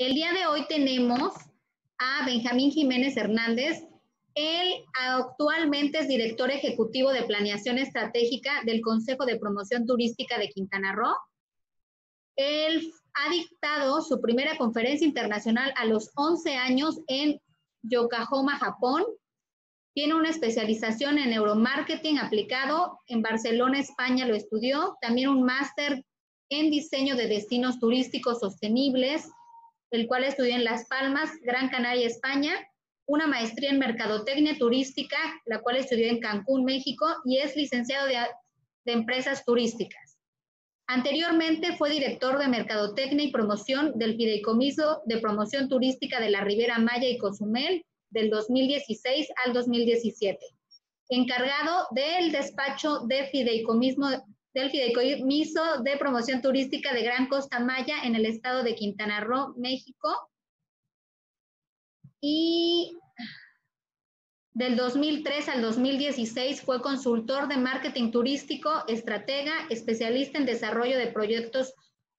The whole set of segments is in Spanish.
El día de hoy tenemos a Benjamín Jiménez Hernández. Él actualmente es director ejecutivo de planeación estratégica del Consejo de Promoción Turística de Quintana Roo. Él ha dictado su primera conferencia internacional a los 11 años en Yokohama, Japón. Tiene una especialización en neuromarketing aplicado. En Barcelona, España lo estudió. También un máster en diseño de destinos turísticos sostenibles, el cual estudió en Las Palmas, Gran Canaria, España. Una maestría en mercadotecnia turística, la cual estudió en Cancún, México, y es licenciado de, empresas turísticas. Anteriormente fue director de Mercadotecnia y Promoción del Fideicomiso de Promoción Turística de la Ribera Maya y Cozumel del 2016 al 2017. Encargado del despacho de fideicomiso, del Fideicomiso de Promoción Turística de Gran Costa Maya en el estado de Quintana Roo, México. Y del 2003 al 2016 fue consultor de marketing turístico, estratega, especialista en desarrollo de proyectos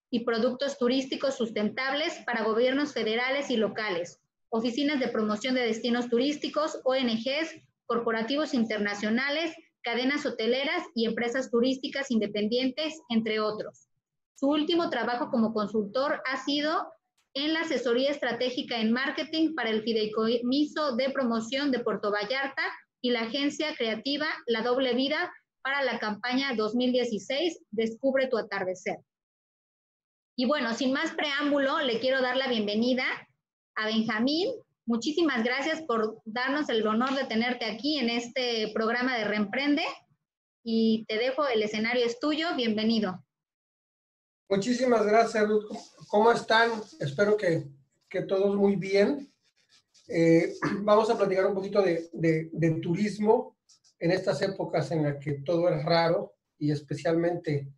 y productos turísticos sustentables para gobiernos federales y locales, oficinas de promoción de destinos turísticos, ONGs, corporativos internacionales, cadenas hoteleras y empresas turísticas independientes, entre otros. Su último trabajo como consultor ha sido en la asesoría estratégica en marketing para el Fideicomiso de Promoción de Puerto Vallarta y la agencia creativa La Doble Vida para la campaña 2016 Descubre tu atardecer. Y bueno, sin más preámbulo, le quiero dar la bienvenida a Benjamín. Muchísimas gracias por darnos el honor de tenerte aquí en este programa de Reemprende y te dejo el escenario es tuyo. Bienvenido. Muchísimas gracias, Ruth. ¿Cómo están? Espero que, que todos muy bien. Eh, vamos a platicar un poquito de, de, turismo en estas épocas en las que todo es raro y especialmente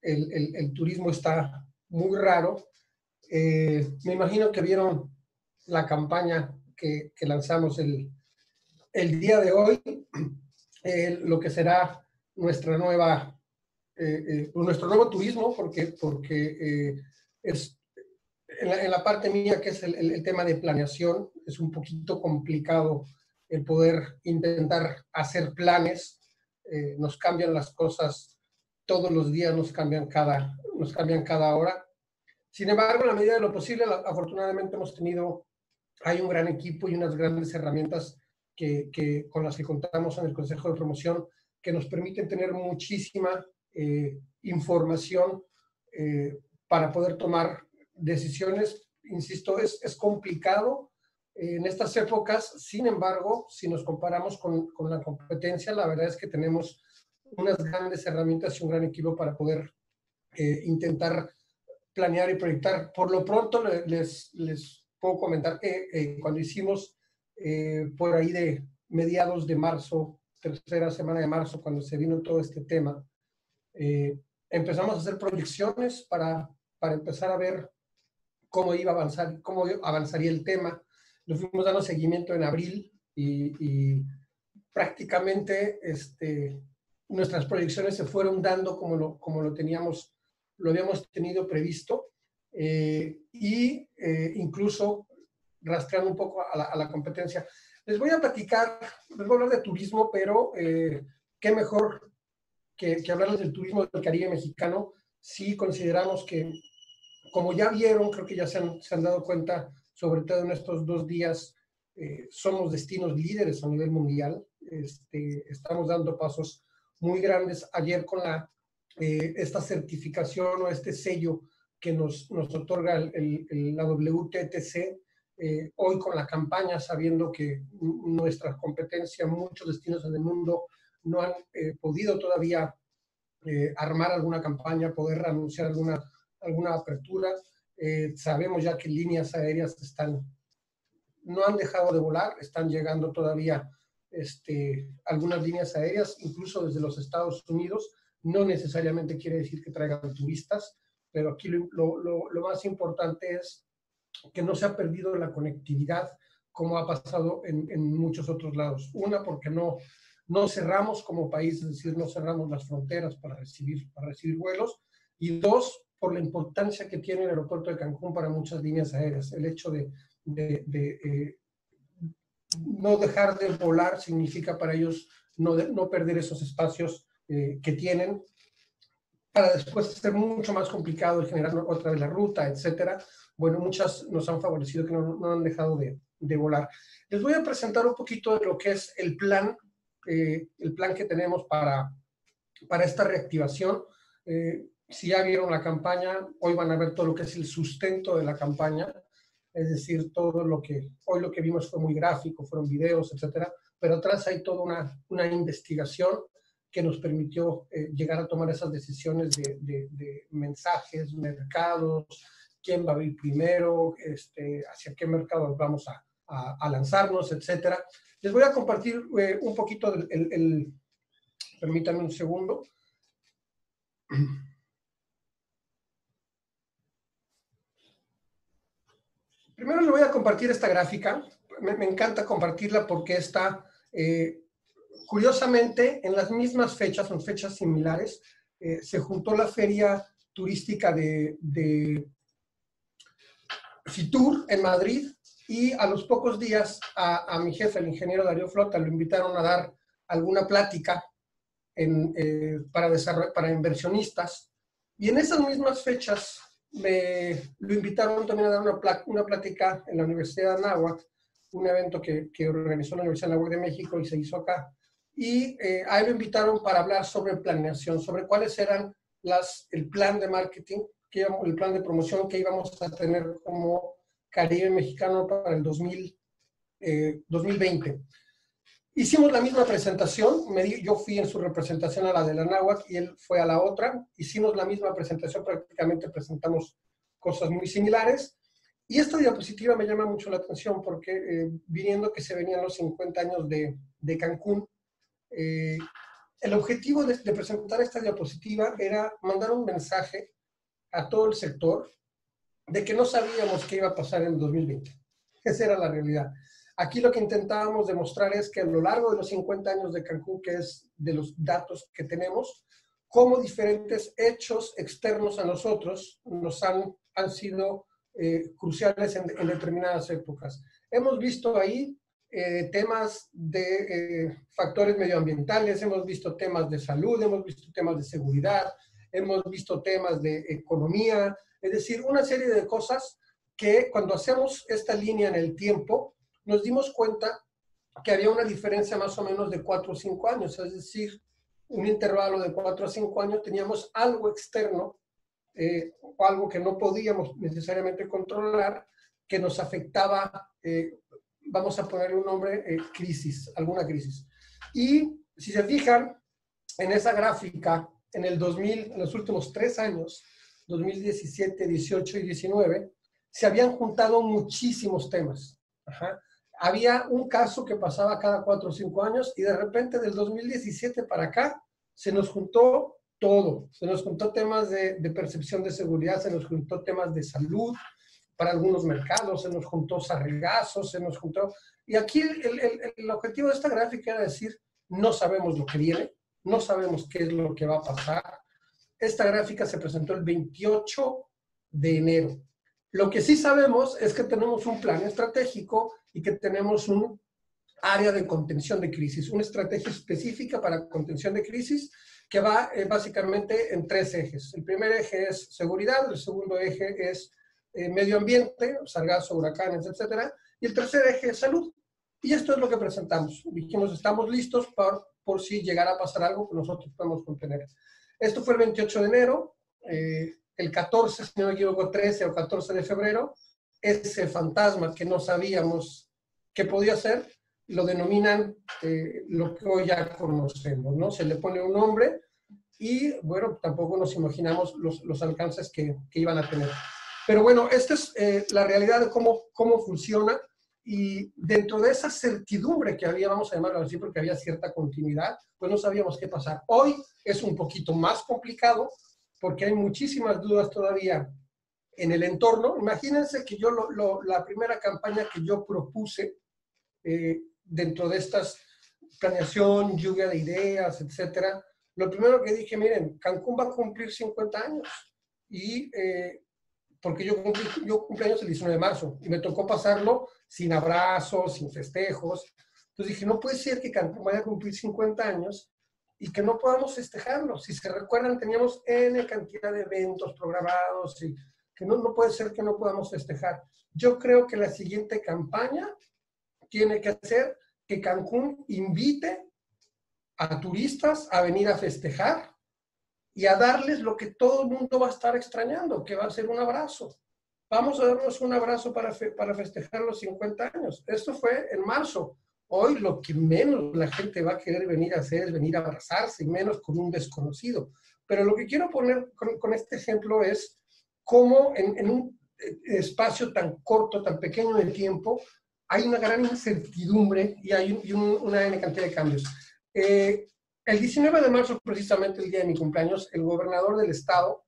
el, el, el turismo está muy raro. Eh, me imagino que vieron la campaña que, que lanzamos el, el, día de hoy, eh, lo que será nuestra nueva eh, eh, nuestro nuevo turismo, porque, porque eh, es en la, parte mía, que es el, el, tema de planeación, es un poquito complicado el poder intentar hacer planes. nos cambian las cosas todos los días, nos cambian cada, nos cambian cada hora. Sin embargo, en la medida de lo posible, afortunadamente hemos tenido, hay un gran equipo y unas grandes herramientas que, con las que contamos en el Consejo de Promoción que nos permiten tener muchísima eh, información eh, para poder tomar decisiones. Insisto, es, complicado en estas épocas, sin embargo, si nos comparamos con, con, la competencia, la verdad es que tenemos unas grandes herramientas y un gran equipo para poder eh, intentar planear y proyectar. Por lo pronto, les, les puedo comentar que cuando hicimos por ahí de mediados de marzo, tercera semana de marzo, cuando se vino todo este tema, eh, empezamos a hacer proyecciones para, para empezar a ver cómo iba a avanzar, cómo avanzaría el tema. Lo fuimos dando seguimiento en abril y, prácticamente este, nuestras proyecciones se fueron dando como lo, como lo teníamos, lo habíamos tenido previsto eh, y eh, incluso rastreando un poco a la, a la, competencia. Les voy a platicar, les voy a hablar de turismo, pero qué mejor que, que hablarles del turismo del Caribe mexicano, sí consideramos que, como ya vieron, creo que ya se han, se han dado cuenta, sobre todo en estos dos días, eh, somos destinos líderes a nivel mundial. Este, estamos dando pasos muy grandes. Ayer con la, eh, esta certificación o este sello que nos, nos otorga el, el, la WTTC, eh, hoy con la campaña, sabiendo que nuestra competencia, muchos destinos en el mundo no han eh, podido todavía eh, armar alguna campaña, poder anunciar alguna, alguna apertura. Eh, sabemos ya que líneas aéreas están, no han dejado de volar, están llegando todavía este, algunas líneas aéreas, incluso desde los Estados Unidos. No necesariamente quiere decir que traigan turistas, pero aquí lo, lo, lo más importante es que no se ha perdido la conectividad como ha pasado en, en, muchos otros lados. Una, porque no, no cerramos como país, es decir, no cerramos las fronteras para recibir, para recibir vuelos. Y dos, por la importancia que tiene el aeropuerto de Cancún para muchas líneas aéreas. El hecho de, eh, no dejar de volar significa para ellos no, no perder esos espacios eh, que tienen para después ser mucho más complicado el generar otra vez la ruta, etcétera. Bueno, muchas nos han favorecido que no, no han dejado de, de, volar. Les voy a presentar un poquito de lo que es el plan, eh, el plan que tenemos para, para esta reactivación. Eh, si ya vieron la campaña, hoy van a ver todo lo que es el sustento de la campaña, es decir, todo lo que, hoy lo que vimos fue muy gráfico, fueron videos, etcétera, pero atrás hay toda una, una investigación que nos permitió eh, llegar a tomar esas decisiones de, mensajes, mercados, quién va a ir primero, este, hacia qué mercado vamos a, lanzarnos, etcétera. Les voy a compartir eh, un poquito el, permítanme un segundo. Primero les voy a compartir esta gráfica. Me, me encanta compartirla porque está, eh, curiosamente, en las mismas fechas, son fechas similares, eh, se juntó la feria turística de, de, Fitur en Madrid y a los pocos días a, mi jefe, el ingeniero Darío Flota, lo invitaron a dar alguna plática en, eh, para, para inversionistas. Y en esas mismas fechas me lo invitaron también a dar una, una plática en la Universidad de Anáhuac, un evento que, que, organizó la Universidad de Anáhuac de México y se hizo acá. Y eh, ahí me invitaron para hablar sobre planeación, sobre cuáles eran las, el plan de marketing, que el plan de promoción que íbamos a tener como Caribe Mexicano para el 2000, eh, 2020. Hicimos la misma presentación, me di, yo fui en su representación a la de la Náhuac y él fue a la otra. Hicimos la misma presentación, prácticamente presentamos cosas muy similares. Y esta diapositiva me llama mucho la atención porque eh, viniendo que se venían los 50 años de, de Cancún, eh, el objetivo de, de, presentar esta diapositiva era mandar un mensaje a todo el sector de que no sabíamos qué iba a pasar en 2020. Esa era la realidad. Aquí lo que intentábamos demostrar es que a lo largo de los 50 años de Cancún, que es de los datos que tenemos, cómo diferentes hechos externos a nosotros nos han, han sido eh, cruciales en, en, determinadas épocas. Hemos visto ahí eh, temas de eh, factores medioambientales, hemos visto temas de salud, hemos visto temas de seguridad, hemos visto temas de economía, es decir, una serie de cosas que cuando hacemos esta línea en el tiempo, nos dimos cuenta que había una diferencia más o menos de 4 o 5 años, es decir, un intervalo de 4 a 5 años, teníamos algo externo eh, o algo que no podíamos necesariamente controlar, que nos afectaba, eh, vamos a ponerle un nombre, eh, crisis, alguna crisis. Y si se fijan en esa gráfica, en el 2000, en los últimos tres años, 2017, 18 y 19, se habían juntado muchísimos temas. Había un caso que pasaba cada cuatro o cinco años y de repente del 2017 para acá se nos juntó todo. Se nos juntó temas de, de percepción de seguridad, se nos juntó temas de salud para algunos mercados, se nos juntó sargazos, se nos juntó... Y aquí el, el, el objetivo de esta gráfica era decir, no sabemos lo que viene, no sabemos qué es lo que va a pasar. Esta gráfica se presentó el 28 de enero. Lo que sí sabemos es que tenemos un plan estratégico y que tenemos un área de contención de crisis, una estrategia específica para contención de crisis que va eh, básicamente en tres ejes. El primer eje es seguridad, el segundo eje es eh, medio ambiente, sargazo, huracanes, etcétera, y el tercer eje es salud. Y esto es lo que presentamos. Dijimos, estamos listos por, por si llegara a pasar algo que nosotros podemos contener. Esto fue el 28 de enero. Eh, el 14, si no me equivoco, 13 o 14 de febrero, ese fantasma que no sabíamos qué podía ser, lo denominan eh, lo que hoy ya conocemos, ¿no? Se le pone un nombre y, bueno, tampoco nos imaginamos los, los alcances que, que, iban a tener. Pero bueno, esta es eh, la realidad de cómo, cómo funciona y dentro de esa certidumbre que había, vamos a llamarlo así, porque había cierta continuidad, pues no sabíamos qué pasar. Hoy es un poquito más complicado porque hay muchísimas dudas todavía en el entorno. Imagínense que yo lo, la primera campaña que yo propuse eh, dentro de estas planeación, lluvia de ideas, etcétera, lo primero que dije, miren, Cancún va a cumplir 50 años. y eh, porque yo, cumplí, yo cumpleaños el 19 de marzo y me tocó pasarlo sin abrazos, sin festejos. Entonces dije, no puede ser que Cancún vaya a cumplir 50 años y que no podamos festejarlo. Si se recuerdan, teníamos N cantidad de eventos programados y que no, no puede ser que no podamos festejar. Yo creo que la siguiente campaña tiene que hacer que Cancún invite a turistas a venir a festejar y a darles lo que todo el mundo va a estar extrañando, que va a ser un abrazo. Vamos a darnos un abrazo para, para festejar los 50 años. Esto fue en marzo. Hoy lo que menos la gente va a querer venir a hacer es venir a abrazarse, y menos con un desconocido. Pero lo que quiero poner con, este ejemplo es cómo en, un espacio tan corto, tan pequeño de tiempo, hay una gran incertidumbre y hay una gran cantidad de cambios. Eh, el 19 de marzo, precisamente el día de mi cumpleaños, el gobernador del estado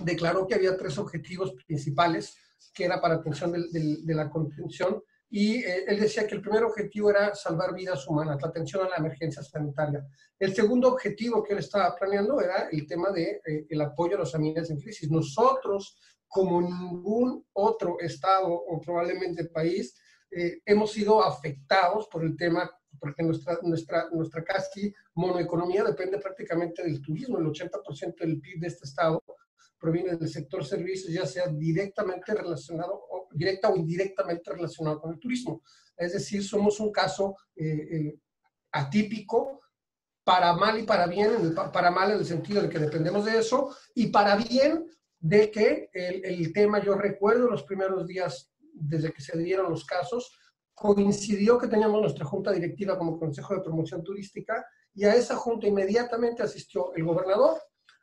declaró que había tres objetivos principales, que era para atención de, la contención, y eh, él decía que el primer objetivo era salvar vidas humanas, la atención a la emergencia sanitaria. El segundo objetivo que él estaba planeando era el tema de eh, apoyo a los familias en crisis. Nosotros, como ningún otro estado o probablemente país, eh, hemos sido afectados por el tema porque nuestra, nuestra, nuestra casi monoeconomía depende prácticamente del turismo. El 80% del PIB de este estado proviene del sector servicios, ya sea directamente relacionado, o, directa o indirectamente relacionado con el turismo. Es decir, somos un caso eh, eh, atípico para mal y para bien, para mal en el sentido de que dependemos de eso, y para bien de que el, el tema, yo recuerdo los primeros días desde que se dieron los casos, coincidió que teníamos nuestra junta directiva como Consejo de Promoción Turística y a esa junta inmediatamente asistió el gobernador,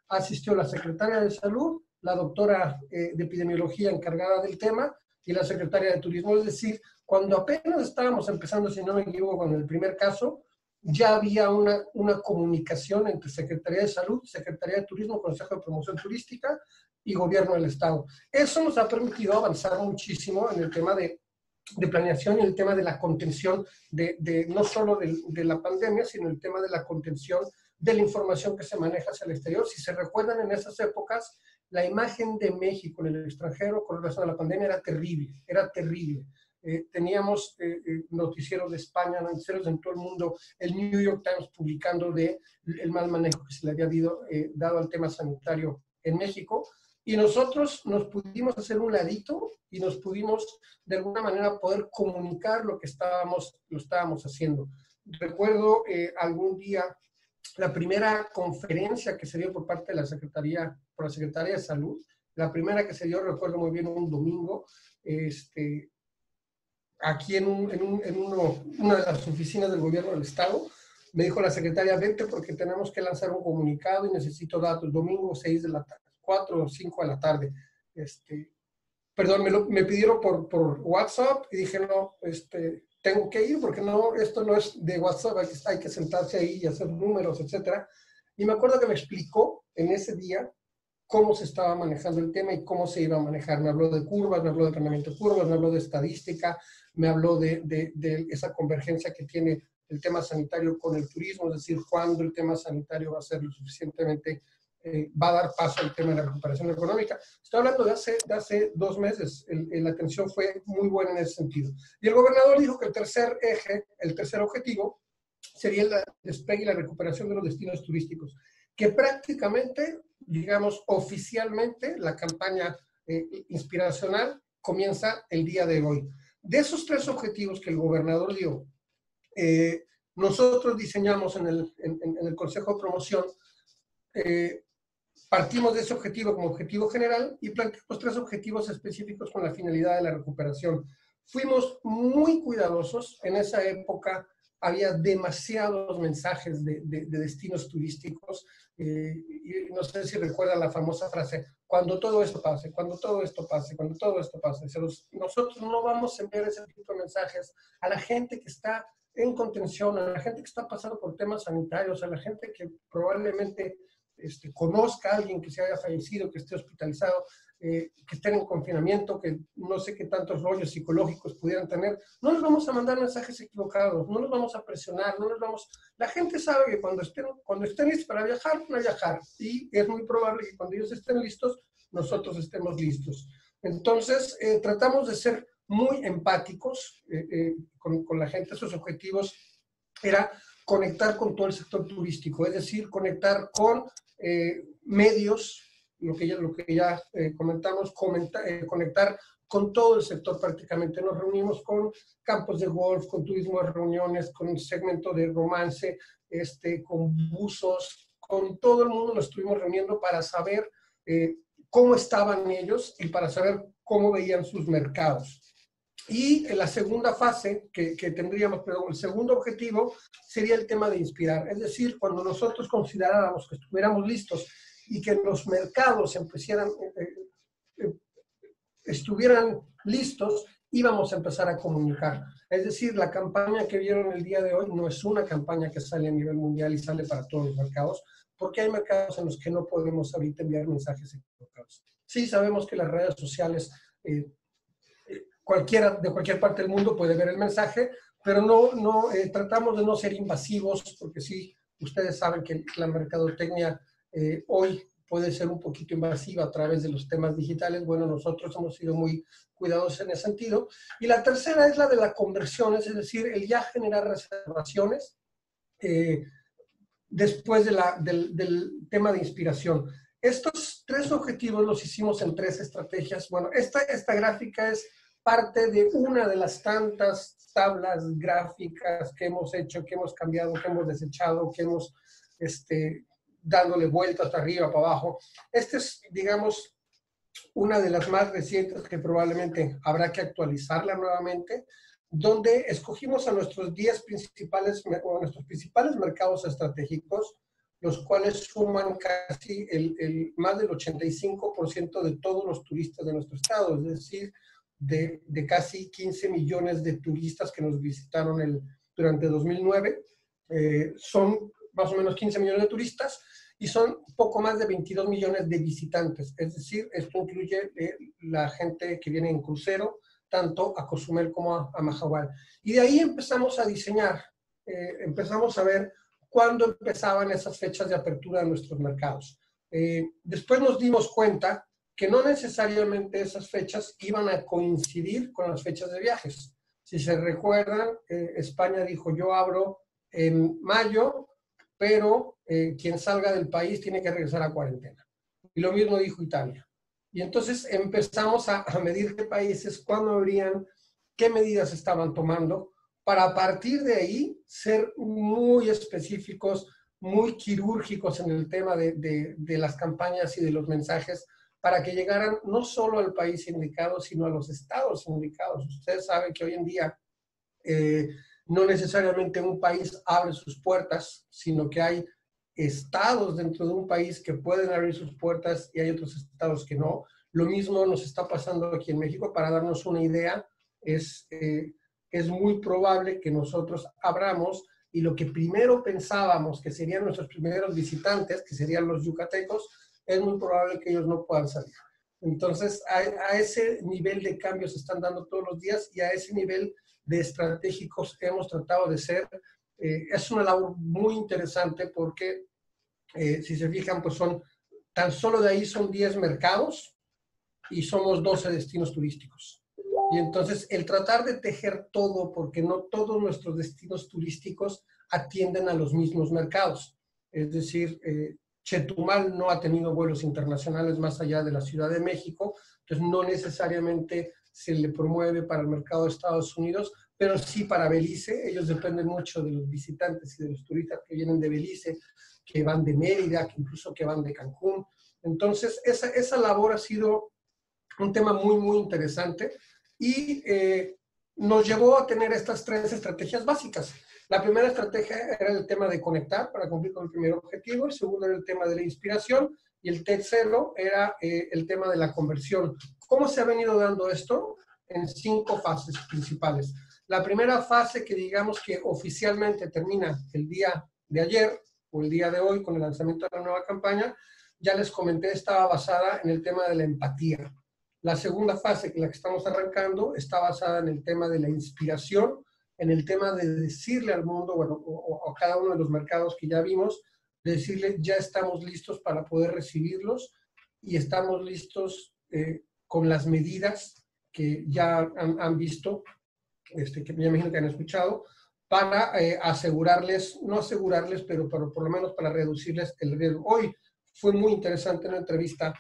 asistió la secretaria de Salud, la doctora eh, de Epidemiología encargada del tema y la secretaria de Turismo. Es decir, cuando apenas estábamos empezando, si no me equivoco, con el primer caso, ya había una, una comunicación entre Secretaría de Salud, Secretaría de Turismo, Consejo de Promoción Turística y Gobierno del Estado. Eso nos ha permitido avanzar muchísimo en el tema de de planeación y el tema de la contención de, no solo de, la pandemia, sino el tema de la contención de la información que se maneja hacia el exterior. Si se recuerdan en esas épocas, la imagen de México en el extranjero con relación a la pandemia era terrible, era terrible. Eh, teníamos eh, eh, noticieros de España, noticieros en todo el mundo, el New York Times publicando de el mal manejo que se le había dado, dado al tema sanitario en México, y nosotros nos pudimos hacer un ladito y nos pudimos de alguna manera poder comunicar lo que estábamos, lo estábamos haciendo. Recuerdo eh, algún día la primera conferencia que se dio por parte de la Secretaría, por la Secretaría de Salud, la primera que se dio, recuerdo muy bien, un domingo, este, aquí en, un, en, un, en uno, una de las oficinas del gobierno del Estado, me dijo la secretaria, vente porque tenemos que lanzar un comunicado y necesito datos, domingo 6 de la tarde. 4 o 5 de la tarde. Este, perdón, me, lo, me pidieron por, por, WhatsApp y dije, no, este, tengo que ir porque no, esto no es de WhatsApp, hay que, sentarse ahí y hacer números, etcétera. Y me acuerdo que me explicó en ese día cómo se estaba manejando el tema y cómo se iba a manejar. Me habló de curvas, me habló de planeamiento de curvas, me habló de estadística, me habló de, de, de, esa convergencia que tiene el tema sanitario con el turismo, es decir, cuándo el tema sanitario va a ser lo suficientemente eh, va a dar paso al tema de la recuperación económica. Estoy hablando de hace, de hace dos meses, la atención fue muy buena en ese sentido. Y el gobernador dijo que el tercer eje, el tercer objetivo, sería el despegue y la recuperación de los destinos turísticos, que prácticamente, digamos, oficialmente, la campaña eh, inspiracional comienza el día de hoy. De esos tres objetivos que el gobernador dio, eh, nosotros diseñamos en el, en, en el Consejo de Promoción eh, Partimos de ese objetivo como objetivo general y planteamos tres objetivos específicos con la finalidad de la recuperación. Fuimos muy cuidadosos. En esa época había demasiados mensajes de, de, destinos turísticos. Eh, y no sé si recuerdan la famosa frase, cuando todo esto pase, cuando todo esto pase, cuando todo esto pase. nosotros no vamos a enviar ese tipo de mensajes a la gente que está en contención, a la gente que está pasando por temas sanitarios, a la gente que probablemente este, conozca a alguien que se haya fallecido, que esté hospitalizado, eh, que estén en confinamiento, que no sé qué tantos rollos psicológicos pudieran tener, no les vamos a mandar mensajes equivocados, no los vamos a presionar, no les vamos... La gente sabe que cuando estén, cuando estén listos para viajar, van a viajar. Y es muy probable que cuando ellos estén listos, nosotros estemos listos. Entonces, eh, tratamos de ser muy empáticos eh, eh, con, con, la gente. Esos objetivos era conectar con todo el sector turístico, es decir, conectar con medios, lo que ya, lo que ya comentamos, conectar con todo el sector prácticamente. Nos reunimos con campos de golf, con turismo de reuniones, con un segmento de romance, este, con buzos, con todo el mundo nos estuvimos reuniendo para saber eh, cómo estaban ellos y para saber cómo veían sus mercados. Y en la segunda fase que, que, tendríamos, perdón, el segundo objetivo sería el tema de inspirar. Es decir, cuando nosotros consideráramos que estuviéramos listos y que los mercados empezaran, eh, eh, estuvieran listos, íbamos a empezar a comunicar. Es decir, la campaña que vieron el día de hoy no es una campaña que sale a nivel mundial y sale para todos los mercados, porque hay mercados en los que no podemos ahorita enviar mensajes equivocados. Sí, sabemos que las redes sociales, eh, cualquiera de cualquier parte del mundo puede ver el mensaje, pero no, no eh, tratamos de no ser invasivos, porque sí, ustedes saben que la mercadotecnia eh, hoy puede ser un poquito invasiva a través de los temas digitales. Bueno, nosotros hemos sido muy cuidadosos en ese sentido. Y la tercera es la de la conversión, es decir, el ya generar reservaciones. Eh, después del, del, tema de inspiración. Estos tres objetivos los hicimos en tres estrategias. Bueno, esta, esta gráfica es parte de una de las tantas tablas gráficas que hemos hecho, que hemos cambiado, que hemos desechado, que hemos este, dándole vueltas hasta arriba, para abajo. Esta es, digamos, una de las más recientes que probablemente habrá que actualizarla nuevamente donde escogimos a nuestros 10 principales, o nuestros principales mercados estratégicos, los cuales suman casi el, el más del 85% de todos los turistas de nuestro estado, es decir, de, casi 15 millones de turistas que nos visitaron el, durante 2009. Eh, son más o menos 15 millones de turistas y son poco más de 22 millones de visitantes. Es decir, esto incluye eh, la gente que viene en crucero, tanto a Cozumel como a, a Y de ahí empezamos a diseñar, eh, empezamos a ver cuándo empezaban esas fechas de apertura de nuestros mercados. Después nos dimos cuenta que no necesariamente esas fechas iban a coincidir con las fechas de viajes. Si se recuerdan, eh, España dijo, yo abro en mayo, pero quien salga del país tiene que regresar a cuarentena. Y lo mismo dijo Italia. Y entonces empezamos a, medir qué países, cuándo habrían, qué medidas estaban tomando, para a partir de ahí ser muy específicos, muy quirúrgicos en el tema de, de, las campañas y de los mensajes, para que llegaran no solo al país indicado, sino a los estados indicados. Ustedes saben que hoy en día eh, no necesariamente un país abre sus puertas, sino que hay estados dentro de un país que pueden abrir sus puertas y hay otros estados que no. Lo mismo nos está pasando aquí en México. Para darnos una idea, es, eh, es muy probable que nosotros abramos y lo que primero pensábamos que serían nuestros primeros visitantes, que serían los yucatecos, es muy probable que ellos no puedan salir. Entonces, a, ese nivel de cambios se están dando todos los días y a ese nivel de estratégicos hemos tratado de ser eh, es una labor muy interesante porque, eh, si se fijan, pues son, tan solo de ahí son 10 mercados y somos 12 destinos turísticos. Y entonces el tratar de tejer todo, porque no todos nuestros destinos turísticos atienden a los mismos mercados. Es decir, eh, Chetumal no ha tenido vuelos internacionales más allá de la Ciudad de México, entonces no necesariamente se le promueve para el mercado de Estados Unidos, pero sí para Belice. Ellos dependen mucho de los visitantes y de los turistas que vienen de Belice, que van de Mérida, que incluso que van de Cancún. Entonces, esa, esa labor ha sido un tema muy, muy interesante y eh, nos llevó a tener estas tres estrategias básicas. La primera estrategia era el tema de conectar para cumplir con el primer objetivo, el segundo era el tema de la inspiración y el tercero era eh, el tema de la conversión. ¿Cómo se ha venido dando esto? En cinco fases principales. La primera fase que digamos que oficialmente termina el día de ayer o el día de hoy con el lanzamiento de la nueva campaña, ya les comenté, estaba basada en el tema de la empatía. La segunda fase, que la que estamos arrancando, está basada en el tema de la inspiración, en el tema de decirle al mundo, bueno, o, a cada uno de los mercados que ya vimos, decirle, ya estamos listos para poder recibirlos y estamos listos eh, con las medidas que ya han, visto, este, que me imagino que han escuchado, para eh, asegurarles, no asegurarles, pero, pero, por lo menos para reducirles el riesgo. Hoy fue muy interesante una entrevista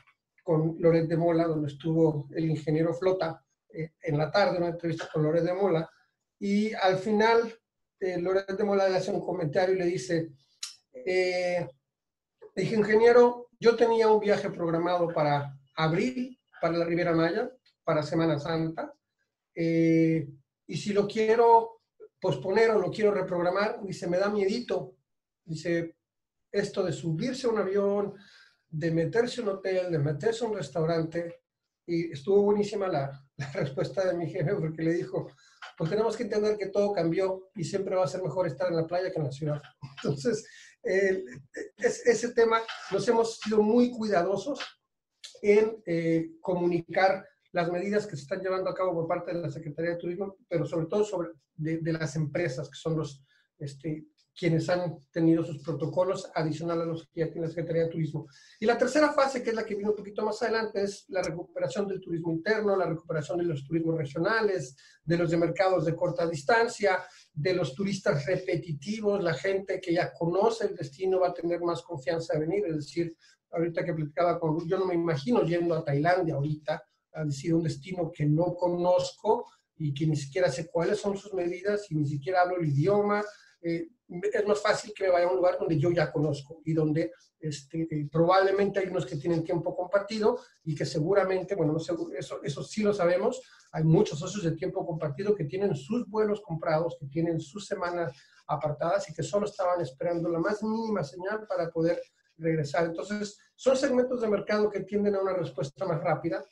con Loret de Mola, donde estuvo el ingeniero Flota eh, en la tarde, una entrevista con Loret de Mola, y al final eh, Loret de Mola hace un comentario y le dice, eh, dije, ingeniero, yo tenía un viaje programado para abril, para la Riviera Maya, para Semana Santa, y si lo quiero posponer o lo quiero reprogramar, dice, me da miedito. Dice, esto de subirse a un avión, de meterse a un hotel, de meterse a un restaurante, y estuvo buenísima la, respuesta de mi jefe porque le dijo, pues tenemos que entender que todo cambió y siempre va a ser mejor estar en la playa que en la ciudad. Entonces, ese tema nos hemos sido muy cuidadosos en eh, comunicar las medidas que se están llevando a cabo por parte de la Secretaría de Turismo, pero sobre todo sobre, de, de las empresas, que son los, este, quienes han tenido sus protocolos adicionales a los que ya tiene la Secretaría de Turismo. Y la tercera fase, que es la que vino un poquito más adelante, es la recuperación del turismo interno, la recuperación de los turismos regionales, de los de mercados de corta distancia, de los turistas repetitivos, la gente que ya conoce el destino va a tener más confianza de venir, es decir, ahorita que platicaba con yo no me imagino yendo a Tailandia ahorita, a decir un destino que no conozco y que ni siquiera sé cuáles son sus medidas y ni siquiera hablo el idioma, eh, es más fácil que me vaya a un lugar donde yo ya conozco y donde este, eh, probablemente hay unos que tienen tiempo compartido y que seguramente, bueno, eso, eso sí lo sabemos, hay muchos socios de tiempo compartido que tienen sus vuelos comprados, que tienen sus semanas apartadas y que solo estaban esperando la más mínima señal para poder regresar. Entonces, son segmentos de mercado que tienden a una respuesta más rápida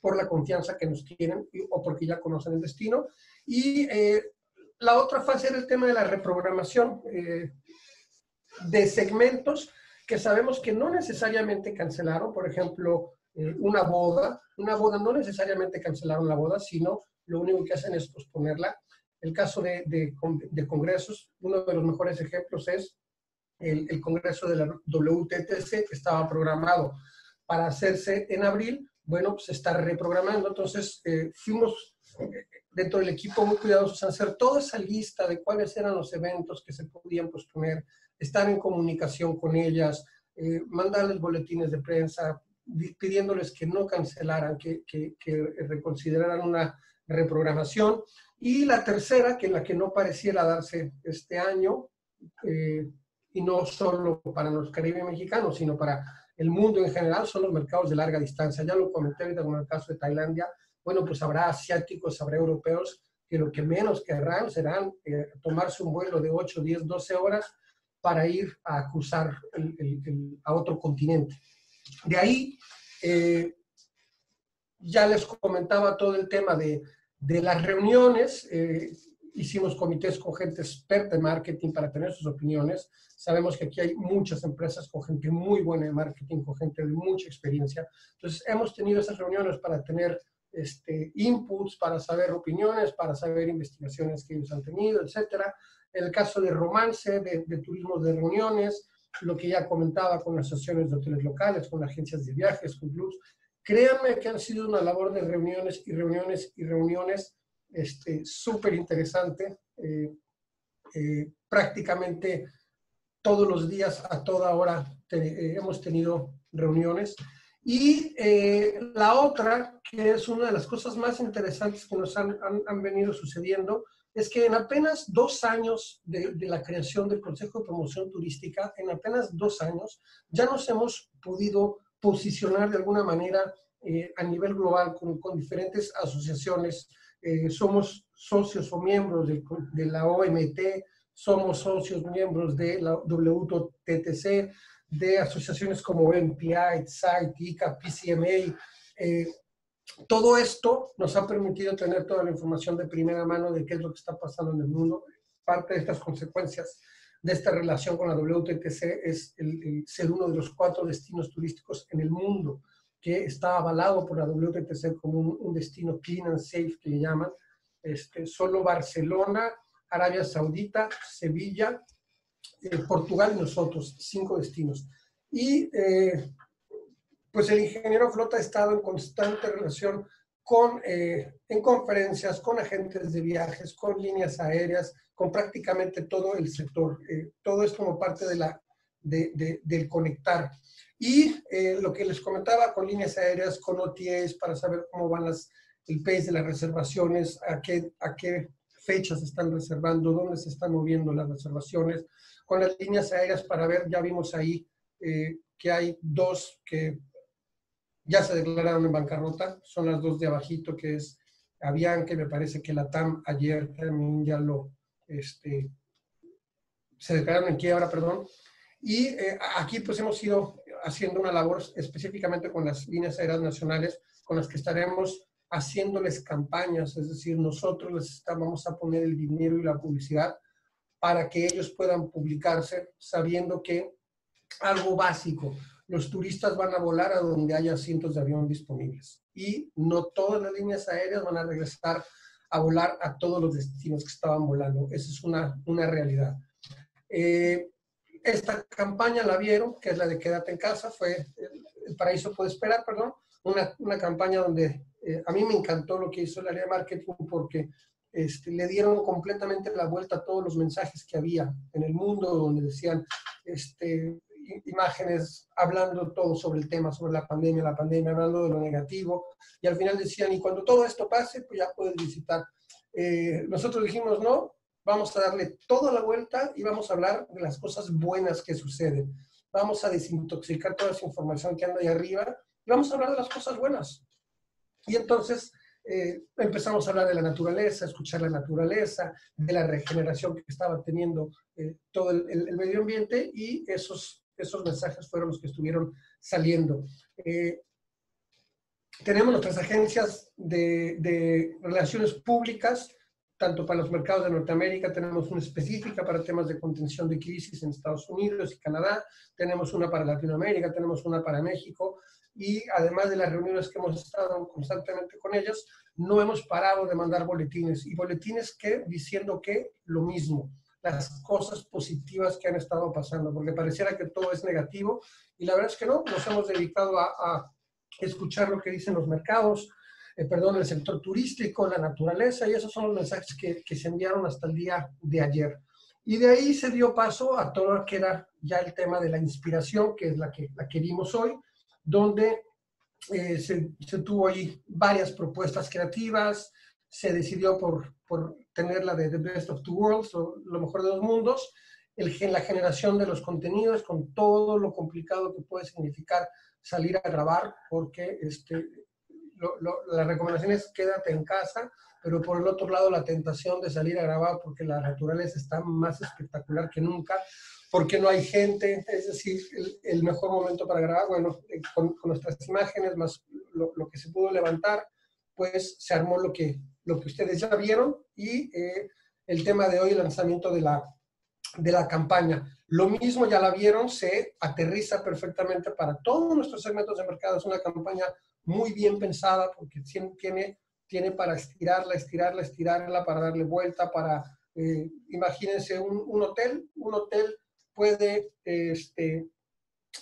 por la confianza que nos tienen o porque ya conocen el destino. Y eh, la otra fase era el tema de la reprogramación eh, de segmentos que sabemos que no necesariamente cancelaron, por ejemplo, eh, una boda. Una boda no necesariamente cancelaron la boda, sino lo único que hacen es posponerla. El caso de, de, congresos, uno de los mejores ejemplos es el, el, congreso de la WTTC, que estaba programado para hacerse en abril, bueno, pues está reprogramando. Entonces, eh, fuimos dentro del equipo muy cuidadosos en hacer toda esa lista de cuáles eran los eventos que se podían posponer, estar en comunicación con ellas, eh, mandarles boletines de prensa, pidiéndoles que no cancelaran, que, que, reconsideraran una reprogramación. Y la tercera, que la que no pareciera darse este año, eh, y no solo para los Caribe mexicanos, sino para el mundo en general, son los mercados de larga distancia. Ya lo comenté ahorita con el caso de Tailandia, bueno, pues habrá asiáticos, habrá europeos que lo que menos querrán serán eh, tomarse un vuelo de 8, 10, 12 horas para ir a cruzar a otro continente. De ahí, eh, ya les comentaba todo el tema de, de las reuniones. Eh, hicimos comités con gente experta en marketing para tener sus opiniones. Sabemos que aquí hay muchas empresas con gente muy buena en marketing, con gente de mucha experiencia. Entonces, hemos tenido esas reuniones para tener este, inputs, para saber opiniones, para saber investigaciones que ellos han tenido, etcétera. El caso de romance, de, de turismo de reuniones, lo que ya comentaba con asociaciones de hoteles locales, con agencias de viajes, con clubs. Créanme que han sido una labor de reuniones y reuniones y reuniones súper este, interesante. Eh, eh, prácticamente todos los días, a toda hora, eh, hemos tenido reuniones. Y eh, la otra, que es una de las cosas más interesantes que nos han, han, venido sucediendo, es que en apenas dos años de, de, la creación del Consejo de Promoción Turística, en apenas dos años, ya nos hemos podido posicionar de alguna manera eh, a nivel global con, con diferentes asociaciones. Eh, somos socios o miembros de, de, la OMT, somos socios miembros de la WTTC, de asociaciones como NPI, SITE, ICA, PCMA. Eh, todo esto nos ha permitido tener toda la información de primera mano de qué es lo que está pasando en el mundo. Parte de estas consecuencias de esta relación con la WTTC es el, ser uno de los cuatro destinos turísticos en el mundo que está avalado por la WTTC como un, destino clean and safe, que le llaman. Este, solo Barcelona, Arabia Saudita, Sevilla eh, Portugal y nosotros, cinco destinos. Y eh, pues el ingeniero Flota ha estado en constante relación con, eh, en conferencias, con agentes de viajes, con líneas aéreas, con prácticamente todo el sector. Todo es como parte de la, de, del conectar. Y lo que les comentaba con líneas aéreas, con OTAs, para saber cómo van las, el pace de las reservaciones, a qué, a qué fechas están reservando, dónde se están moviendo las reservaciones, con las líneas aéreas para ver, ya vimos ahí que hay dos que ya se declararon en bancarrota, son las dos de abajito, que es Avianca, que me parece que la TAM ayer también ya lo, este, se declararon en quiebra, perdón. Y eh, aquí pues hemos ido haciendo una labor específicamente con las líneas aéreas nacionales, con las que estaremos haciéndoles campañas, es decir, nosotros les vamos a poner el dinero y la publicidad para que ellos puedan publicarse sabiendo que algo básico, los turistas van a volar a donde haya asientos de avión disponibles. Y no todas las líneas aéreas van a regresar a volar a todos los destinos que estaban volando. Esa es una, una realidad. Eh, esta campaña la vieron, que es la de Quédate en casa, fue El, Paraíso Puede Esperar, perdón, una, una campaña donde eh, a mí me encantó lo que hizo el área de marketing porque este, le dieron completamente la vuelta a todos los mensajes que había en el mundo, donde decían, este, imágenes hablando todo sobre el tema, sobre la pandemia, la pandemia, hablando de lo negativo, y al final decían, y cuando todo esto pase, pues ya puedes visitar. Eh, nosotros dijimos, no, vamos a darle toda la vuelta y vamos a hablar de las cosas buenas que suceden. Vamos a desintoxicar toda esa información que anda ahí arriba y vamos a hablar de las cosas buenas. Y entonces eh, empezamos a hablar de la naturaleza, escuchar la naturaleza, de la regeneración que estaba teniendo eh, todo el, medio ambiente y esos esos mensajes fueron los que estuvieron saliendo. Eh, tenemos nuestras agencias de, relaciones públicas, tanto para los mercados de Norteamérica, tenemos una específica para temas de contención de crisis en Estados Unidos y Canadá, tenemos una para Latinoamérica, tenemos una para México, y además de las reuniones que hemos estado constantemente con ellos, no hemos parado de mandar boletines, y boletines que diciendo que lo mismo, las cosas positivas que han estado pasando, porque pareciera que todo es negativo y la verdad es que no, nos hemos dedicado a, escuchar lo que dicen los mercados, eh, perdón, el sector turístico, la naturaleza y esos son los mensajes que, que, se enviaron hasta el día de ayer. Y de ahí se dio paso a todo lo que era ya el tema de la inspiración, que es la que, la que vimos hoy, donde eh, se, se, tuvo ahí varias propuestas creativas, se decidió por, por tener la de The Best of Two Worlds, o lo mejor de dos mundos, el, la generación de los contenidos con todo lo complicado que puede significar salir a grabar, porque este, la recomendación es quédate en casa, pero por el otro lado la tentación de salir a grabar porque la naturaleza está más espectacular que nunca, porque no hay gente, es decir, el, mejor momento para grabar, bueno, eh, con, nuestras imágenes más lo, lo, que se pudo levantar, pues se armó lo que, lo que ustedes ya vieron y eh, el tema de hoy, el lanzamiento de la, de la campaña. Lo mismo ya la vieron, se aterriza perfectamente para todos nuestros segmentos de mercado. Es una campaña muy bien pensada porque tiene, tiene para estirarla, estirarla, estirarla, para darle vuelta, para, eh, imagínense un, un, hotel, un hotel puede este,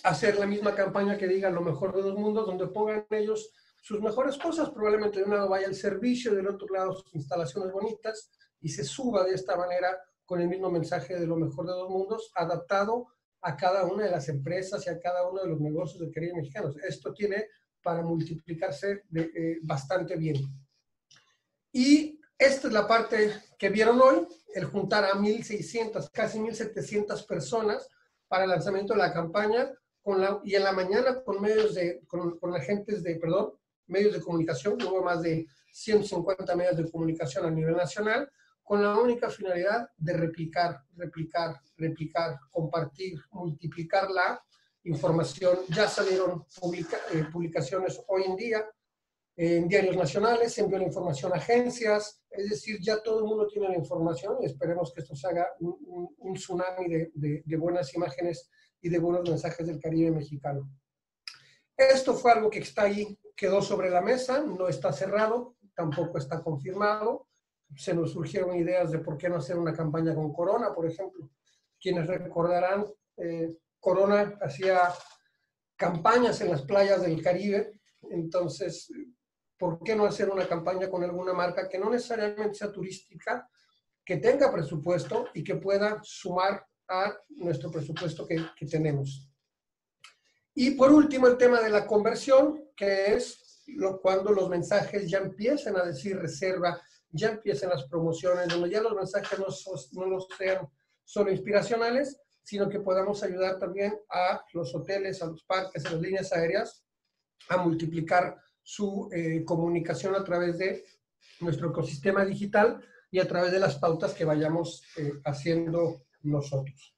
hacer la misma campaña que diga lo mejor de dos mundos, donde pongan ellos sus mejores cosas. Probablemente de un lado vaya el servicio, del otro lado sus instalaciones bonitas y se suba de esta manera con el mismo mensaje de lo mejor de dos mundos, adaptado a cada una de las empresas y a cada uno de los negocios del Caribe mexicano. Esto tiene para multiplicarse de, eh, bastante bien. Y esta es la parte que vieron hoy, el juntar a 1.600, casi 1.700 personas para el lanzamiento de la campaña con la, y en la mañana con medios de, con, con agentes de, perdón, medios de comunicación, hubo más de 150 medios de comunicación a nivel nacional, con la única finalidad de replicar, replicar, replicar, compartir, multiplicar la información. Ya salieron eh, publicaciones hoy en día en diarios nacionales, se envió la información a agencias, es decir, ya todo el mundo tiene la información y esperemos que esto se haga un, un, tsunami de, de, de buenas imágenes y de buenos mensajes del Caribe mexicano. Esto fue algo que está ahí quedó sobre la mesa, no está cerrado, tampoco está confirmado. Se nos surgieron ideas de por qué no hacer una campaña con Corona, por ejemplo. Quienes recordarán, eh, Corona hacía campañas en las playas del Caribe. Entonces, ¿por qué no hacer una campaña con alguna marca que no necesariamente sea turística, que tenga presupuesto y que pueda sumar a nuestro presupuesto que, tenemos? Y por último, el tema de la conversión, que es cuando los mensajes ya empiezan a decir reserva, ya empiezan las promociones, donde ya los mensajes no, no los sean solo inspiracionales, sino que podamos ayudar también a los hoteles, a los parques, a las líneas aéreas a multiplicar su eh, comunicación a través de nuestro ecosistema digital y a través de las pautas que vayamos eh, haciendo nosotros.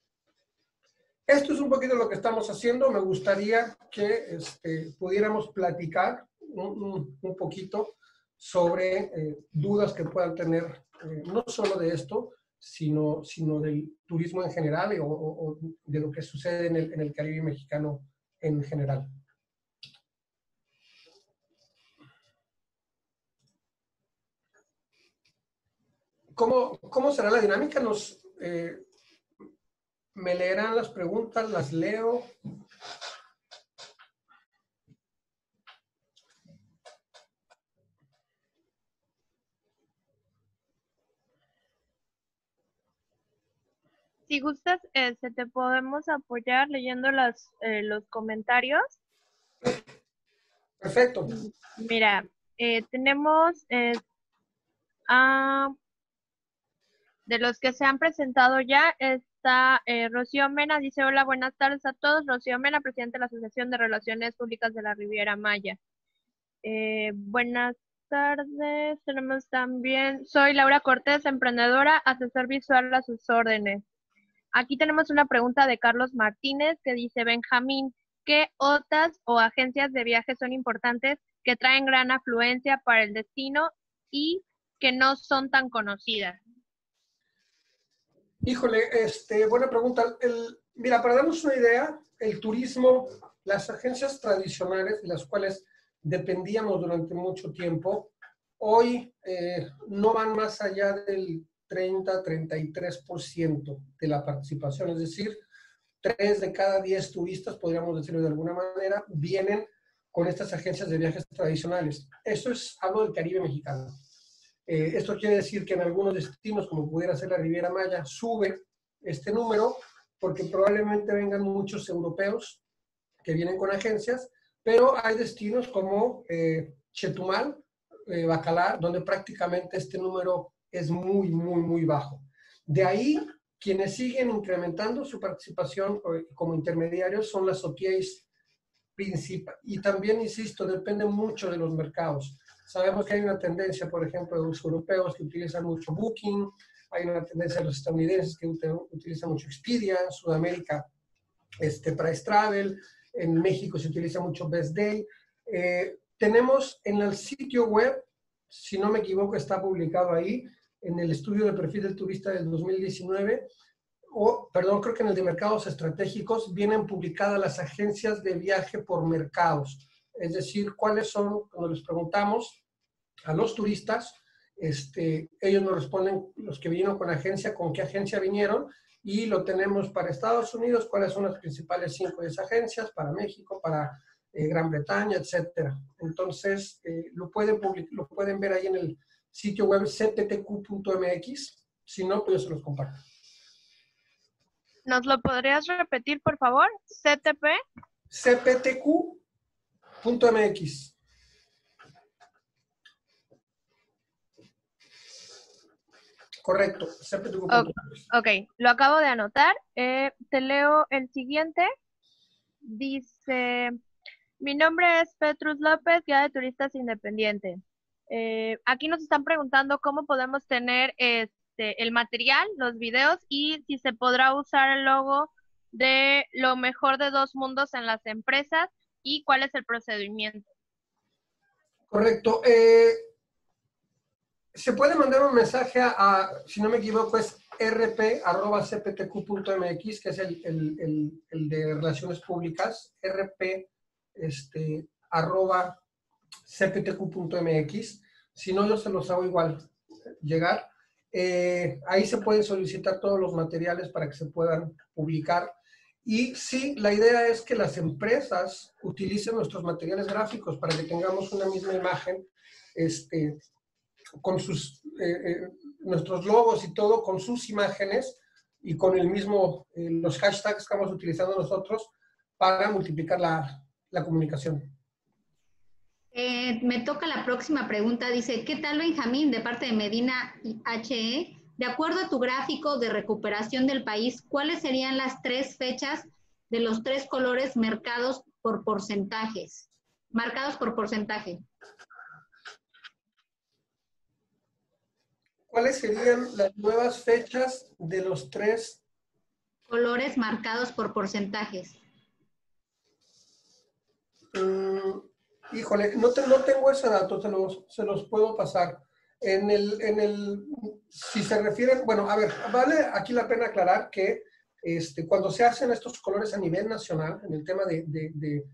Esto es un poquito lo que estamos haciendo. Me gustaría que este, pudiéramos platicar un, poquito sobre eh, dudas que puedan tener, no solo de esto, sino, sino del turismo en general o, de lo que sucede en el, en el, Caribe mexicano en general. ¿Cómo, cómo será la dinámica? Nos, eh, ¿Me leerán las preguntas? ¿Las leo? Si gustas, este, te podemos apoyar leyendo las, eh, los comentarios. Perfecto. Mira, eh, tenemos eh, de los que se han presentado ya, está Rocío Mena, dice hola, buenas tardes a todos. Rocío Mena, presidente de la Asociación de Relaciones Públicas de la Riviera Maya. buenas tardes, tenemos también, soy Laura Cortés, emprendedora, asesor visual a sus órdenes. Aquí tenemos una pregunta de Carlos Martínez que dice, Benjamín, ¿qué OTAs o agencias de viajes son importantes que traen gran afluencia para el destino y que no son tan conocidas? Híjole, este, buena pregunta. mira, para darnos una idea, el turismo, las agencias tradicionales de las cuales dependíamos durante mucho tiempo, hoy eh, no van más allá del 30-33% de la participación, es decir, 3 de cada 10 turistas, podríamos decirlo de alguna manera, vienen con estas agencias de viajes tradicionales. Eso es, hablo del Caribe mexicano. Eh, esto quiere decir que en algunos destinos, como pudiera ser la Riviera Maya, sube este número porque probablemente vengan muchos europeos que vienen con agencias, pero hay destinos como eh, Chetumal, eh, Bacalar, donde prácticamente este número es muy, muy, muy bajo. De ahí, quienes siguen incrementando su participación eh, como intermediarios son las OTAs principales. Y también, insisto, depende mucho de los mercados. Sabemos que hay una tendencia, por ejemplo, de los europeos que utilizan mucho Booking, hay una tendencia de los estadounidenses que utilizan mucho Expedia, en Sudamérica este, Price Travel, en México se utiliza mucho Best Day. Eh, tenemos en el sitio web, si no me equivoco, está publicado ahí, en el estudio de perfil del turista del 2019, o, perdón, creo que en el de mercados estratégicos, vienen publicadas las agencias de viaje por mercados. Es decir, cuáles son, cuando les preguntamos a los turistas, este, ellos nos responden, los que vinieron con agencia, con qué agencia vinieron, y lo tenemos para Estados Unidos, cuáles son las principales cinco de esas agencias, para México, para eh, Gran Bretaña, etcétera. Entonces, eh, lo, pueden lo pueden ver ahí en el sitio web cptq.mx. Si no, pues yo se los comparto. ¿Nos lo podrías repetir, por favor? CTP. cptq.mx. Correcto, cptq.mx. Ok, lo acabo de anotar. Eh, te leo el siguiente. Dice, mi nombre es Petrus López, guía de turistas independiente. Eh, aquí nos están preguntando cómo podemos tener este, el material, los videos y si se podrá usar el logo de lo mejor de dos mundos en las empresas y cuál es el procedimiento. Correcto. Eh, se puede mandar un mensaje a, si no me equivoco, es rp.cptq.mx, que es el, de relaciones públicas, rp, este, cptq.mx. Si no, yo se los hago igual llegar. Eh, ahí se pueden solicitar todos los materiales para que se puedan publicar. Y sí, la idea es que las empresas utilicen nuestros materiales gráficos para que tengamos una misma imagen, este, con sus, eh, eh, nuestros logos y todo, con sus imágenes y con el mismo, los hashtags que estamos utilizando nosotros para multiplicar la, la comunicación. Me toca la próxima pregunta. Dice, ¿qué tal Benjamín de parte de Medina HE? De acuerdo a tu gráfico de recuperación del país, ¿cuáles serían las tres fechas de los tres colores marcados por porcentajes? Marcados por porcentaje. ¿Cuáles serían las nuevas fechas de los tres colores marcados por porcentajes? Mm, híjole, no, no tengo ese dato, se los, se los puedo pasar. En el, en el, si se refieren, bueno, a ver, vale aquí la pena aclarar que este, cuando se hacen estos colores a nivel nacional, en el tema de, de,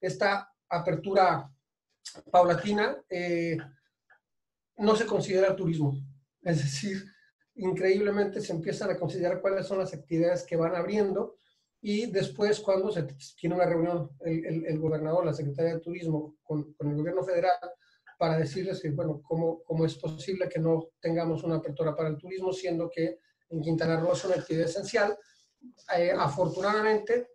esta apertura paulatina, eh, no se considera turismo. Es decir, increíblemente se empiezan a considerar cuáles son las actividades que van abriendo y después cuando se tiene una reunión el, el, gobernador, la secretaria de Turismo con, con el gobierno federal, para decirles que, bueno, cómo, cómo es posible que no tengamos una apertura para el turismo, siendo que en Quintana Roo es una actividad esencial. Eh, afortunadamente,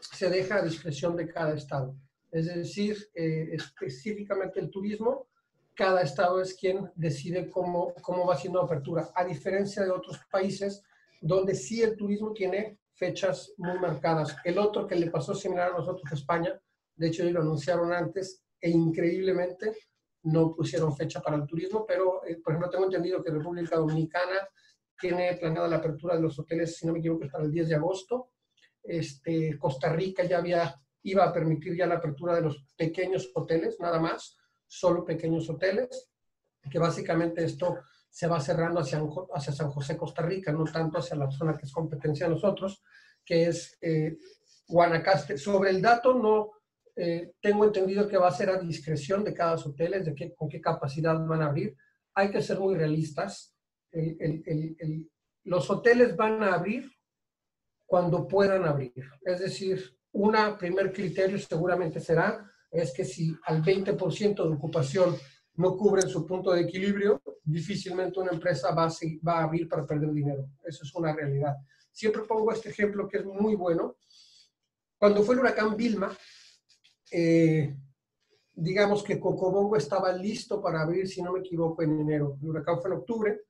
se deja a discreción de cada estado. Es decir, eh, específicamente el turismo, cada estado es quien decide cómo, cómo va haciendo apertura, a diferencia de otros países donde sí el turismo tiene fechas muy marcadas. El otro que le pasó similar a nosotros, España, de hecho ellos lo anunciaron antes, e increíblemente no pusieron fecha para el turismo, pero, eh, por ejemplo, tengo entendido que República Dominicana tiene planeada la apertura de los hoteles, si no me equivoco, para el 10 de agosto. Este, Costa Rica ya había, iba a permitir ya la apertura de los pequeños hoteles, nada más, solo pequeños hoteles, que básicamente esto se va cerrando hacia, hacia San José, Costa Rica, no tanto hacia la zona que es competencia de nosotros, que es eh, Guanacaste. Sobre el dato no, eh, tengo entendido que va a ser a discreción de cada hotel, de qué, con qué capacidad van a abrir. Hay que ser muy realistas. los hoteles van a abrir cuando puedan abrir. Es decir, un primer criterio seguramente será es que si al 20% de ocupación no cubren su punto de equilibrio, difícilmente una empresa va a, va a abrir para perder dinero. Eso es una realidad. Siempre pongo este ejemplo que es muy bueno. Cuando fue el huracán Vilma, eh, digamos que Cocobongo estaba listo para abrir, si no me equivoco, en enero. El huracán fue en octubre.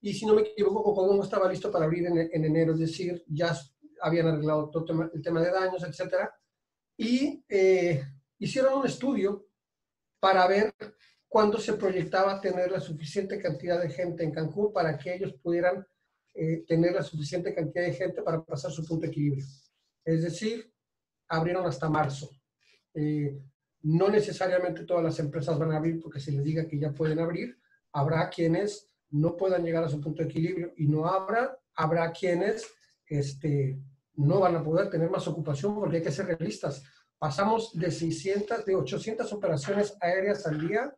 Y si no me equivoco, Cocobongo estaba listo para abrir en, enero, es decir, ya habían arreglado todo el tema de daños, etc. Y eh, hicieron un estudio para ver cuándo se proyectaba tener la suficiente cantidad de gente en Cancún para que ellos pudieran eh, tener la suficiente cantidad de gente para pasar su punto de equilibrio. Es decir, abrieron hasta marzo. Eh, no necesariamente todas las empresas van a abrir porque se les diga que ya pueden abrir. Habrá quienes no puedan llegar a su punto de equilibrio y no habrá. Habrá quienes este, no van a poder tener más ocupación porque hay que ser realistas. Pasamos de 600, de 800 operaciones aéreas al día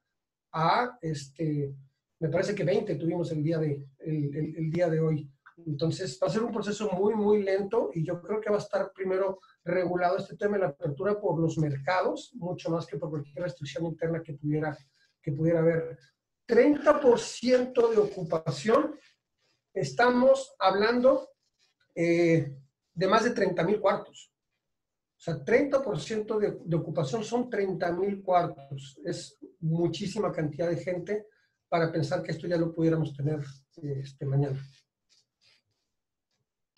a, este, me parece que 20 tuvimos el día de, el día de hoy. Entonces va a ser un proceso muy, muy lento y yo creo que va a estar primero regulado este tema de la apertura por los mercados, mucho más que por cualquier restricción interna que pudiera, que pudiera haber. 30% de ocupación, estamos hablando eh, de más de 30 mil cuartos. O sea, 30% de, de ocupación son 30 mil cuartos. Es muchísima cantidad de gente para pensar que esto ya lo pudiéramos tener este, mañana.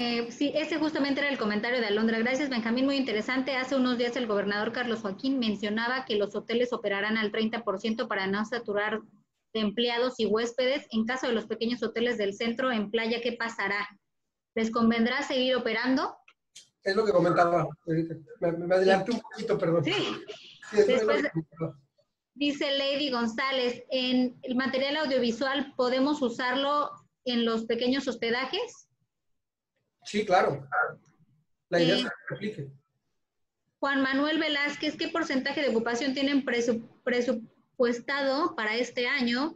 Eh, sí, ese justamente era el comentario de Alondra. Gracias, Benjamín, muy interesante. Hace unos días el gobernador Carlos Joaquín mencionaba que los hoteles operarán al 30% para no saturar de empleados y huéspedes. En caso de los pequeños hoteles del centro en playa, ¿qué pasará? ¿Les convendrá seguir operando? Es lo que comentaba. Me, adelanté un poquito, perdón. Sí. Después, dice Lady González, ¿en el material audiovisual podemos usarlo en los pequeños hospedajes? Sí, claro. La idea es que se aplique. Juan Manuel Velázquez, ¿qué porcentaje de ocupación tienen presupuestado para este año?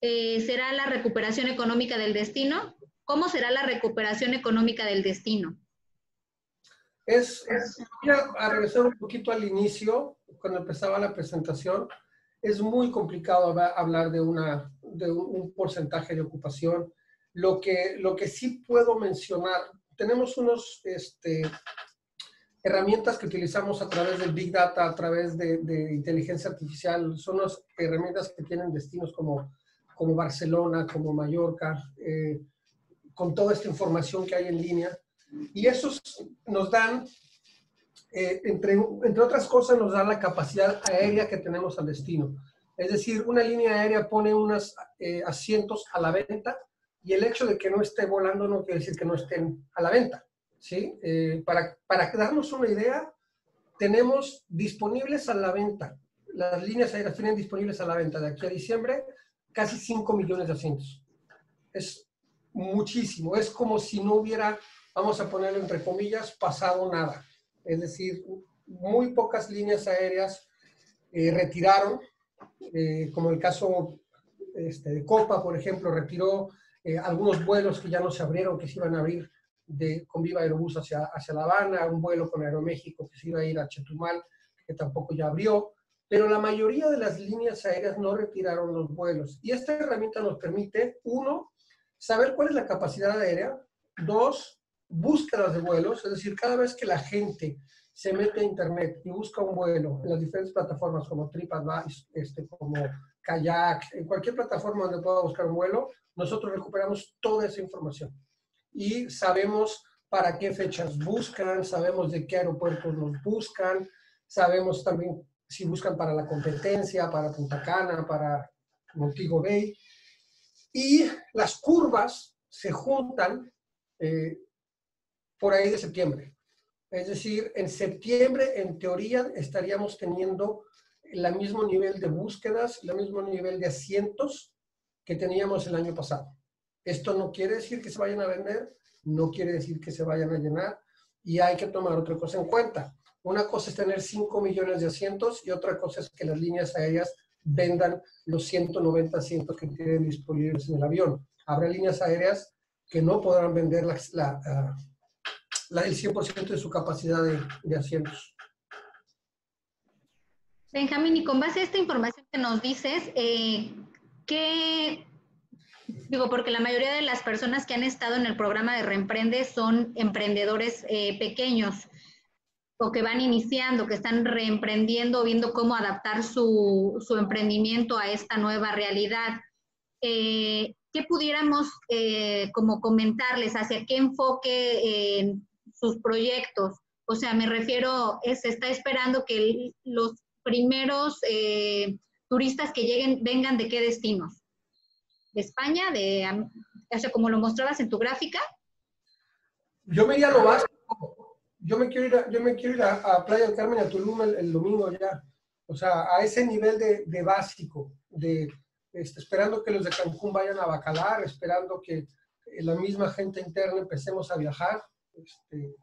Eh, ¿Será la recuperación económica del destino? ¿Cómo será la recuperación económica del destino? Es, voy a, regresar un poquito al inicio, cuando empezaba la presentación. Es muy complicado hablar de, una, de un porcentaje de ocupación. Lo que, lo que sí puedo mencionar, tenemos unos este, herramientas que utilizamos a través del Big Data, a través de, de inteligencia artificial. Son las herramientas que tienen destinos como, como Barcelona, como Mallorca, eh, con toda esta información que hay en línea. Y esos nos dan, eh, entre, entre otras cosas, nos dan la capacidad aérea que tenemos al destino. Es decir, una línea aérea pone unos eh, asientos a la venta y el hecho de que no esté volando no quiere decir que no estén a la venta. ¿sí? Eh, para, para darnos una idea, tenemos disponibles a la venta, las líneas aéreas tienen disponibles a la venta de aquí a diciembre casi 5 millones de asientos. Es muchísimo, es como si no hubiera, vamos a ponerlo entre comillas, pasado nada. Es decir, muy pocas líneas aéreas eh, retiraron, eh, como el caso este, de Copa, por ejemplo, retiró eh, algunos vuelos que ya no se abrieron, que se iban a abrir de, con Viva Aerobús hacia, hacia La Habana, un vuelo con Aeroméxico que se iba a ir a Chetumal, que tampoco ya abrió, pero la mayoría de las líneas aéreas no retiraron los vuelos. Y esta herramienta nos permite, uno, saber cuál es la capacidad aérea, dos, búsquedas de vuelos, es decir, cada vez que la gente se mete a internet y busca un vuelo en las diferentes plataformas como TripAdvisor, este, como Kayak, en cualquier plataforma donde pueda buscar un vuelo, nosotros recuperamos toda esa información y sabemos para qué fechas buscan, sabemos de qué aeropuertos nos buscan, sabemos también si buscan para la competencia, para Punta Cana, para Montego Bay. Y las curvas se juntan eh, por ahí de septiembre. Es decir, en septiembre, en teoría, estaríamos teniendo el mismo nivel de búsquedas, el mismo nivel de asientos que teníamos el año pasado. Esto no quiere decir que se vayan a vender, no quiere decir que se vayan a llenar y hay que tomar otra cosa en cuenta. Una cosa es tener 5 millones de asientos y otra cosa es que las líneas aéreas vendan los 190 asientos que tienen disponibles en el avión. Habrá líneas aéreas que no podrán vender la, la, el 100% de su capacidad de, de asientos. Benjamín, y con base a esta información que nos dices, eh, ¿qué, digo, porque la mayoría de las personas que han estado en el programa de Reemprende son emprendedores eh, pequeños o que van iniciando, que están reemprendiendo, viendo cómo adaptar su, su emprendimiento a esta nueva realidad. Eh, ¿Qué pudiéramos como comentarles hacia qué enfoque en sus proyectos? O sea, me refiero, se está esperando que los primeros eh, turistas que lleguen vengan de qué destinos? ¿De España? De, o sea, como lo mostrabas en tu gráfica. Yo me iría a lo básico. Yo me quiero ir a, yo me quiero ir a, Playa del Carmen, a Tulum el, domingo ya. O sea, a ese nivel de, de básico, de este, esperando que los de Cancún vayan a Bacalar, esperando que la misma gente interna empecemos a viajar. Este,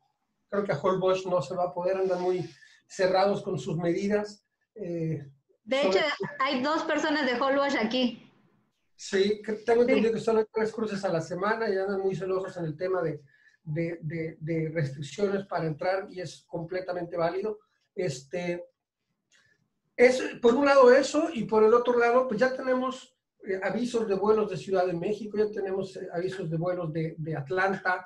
creo que a Holbox no se va a poder, andar muy cerrados con sus medidas. Eh, de hecho, hay dos personas de Holbox aquí. Sí, tengo entendido que son tres cruces a la semana y andan muy celosos en el tema de, de, de, restricciones para entrar y es completamente válido. Este, es, por un lado eso y por el otro lado, pues ya tenemos eh, avisos de vuelos de Ciudad de México, ya tenemos eh, avisos de vuelos de, de Atlanta.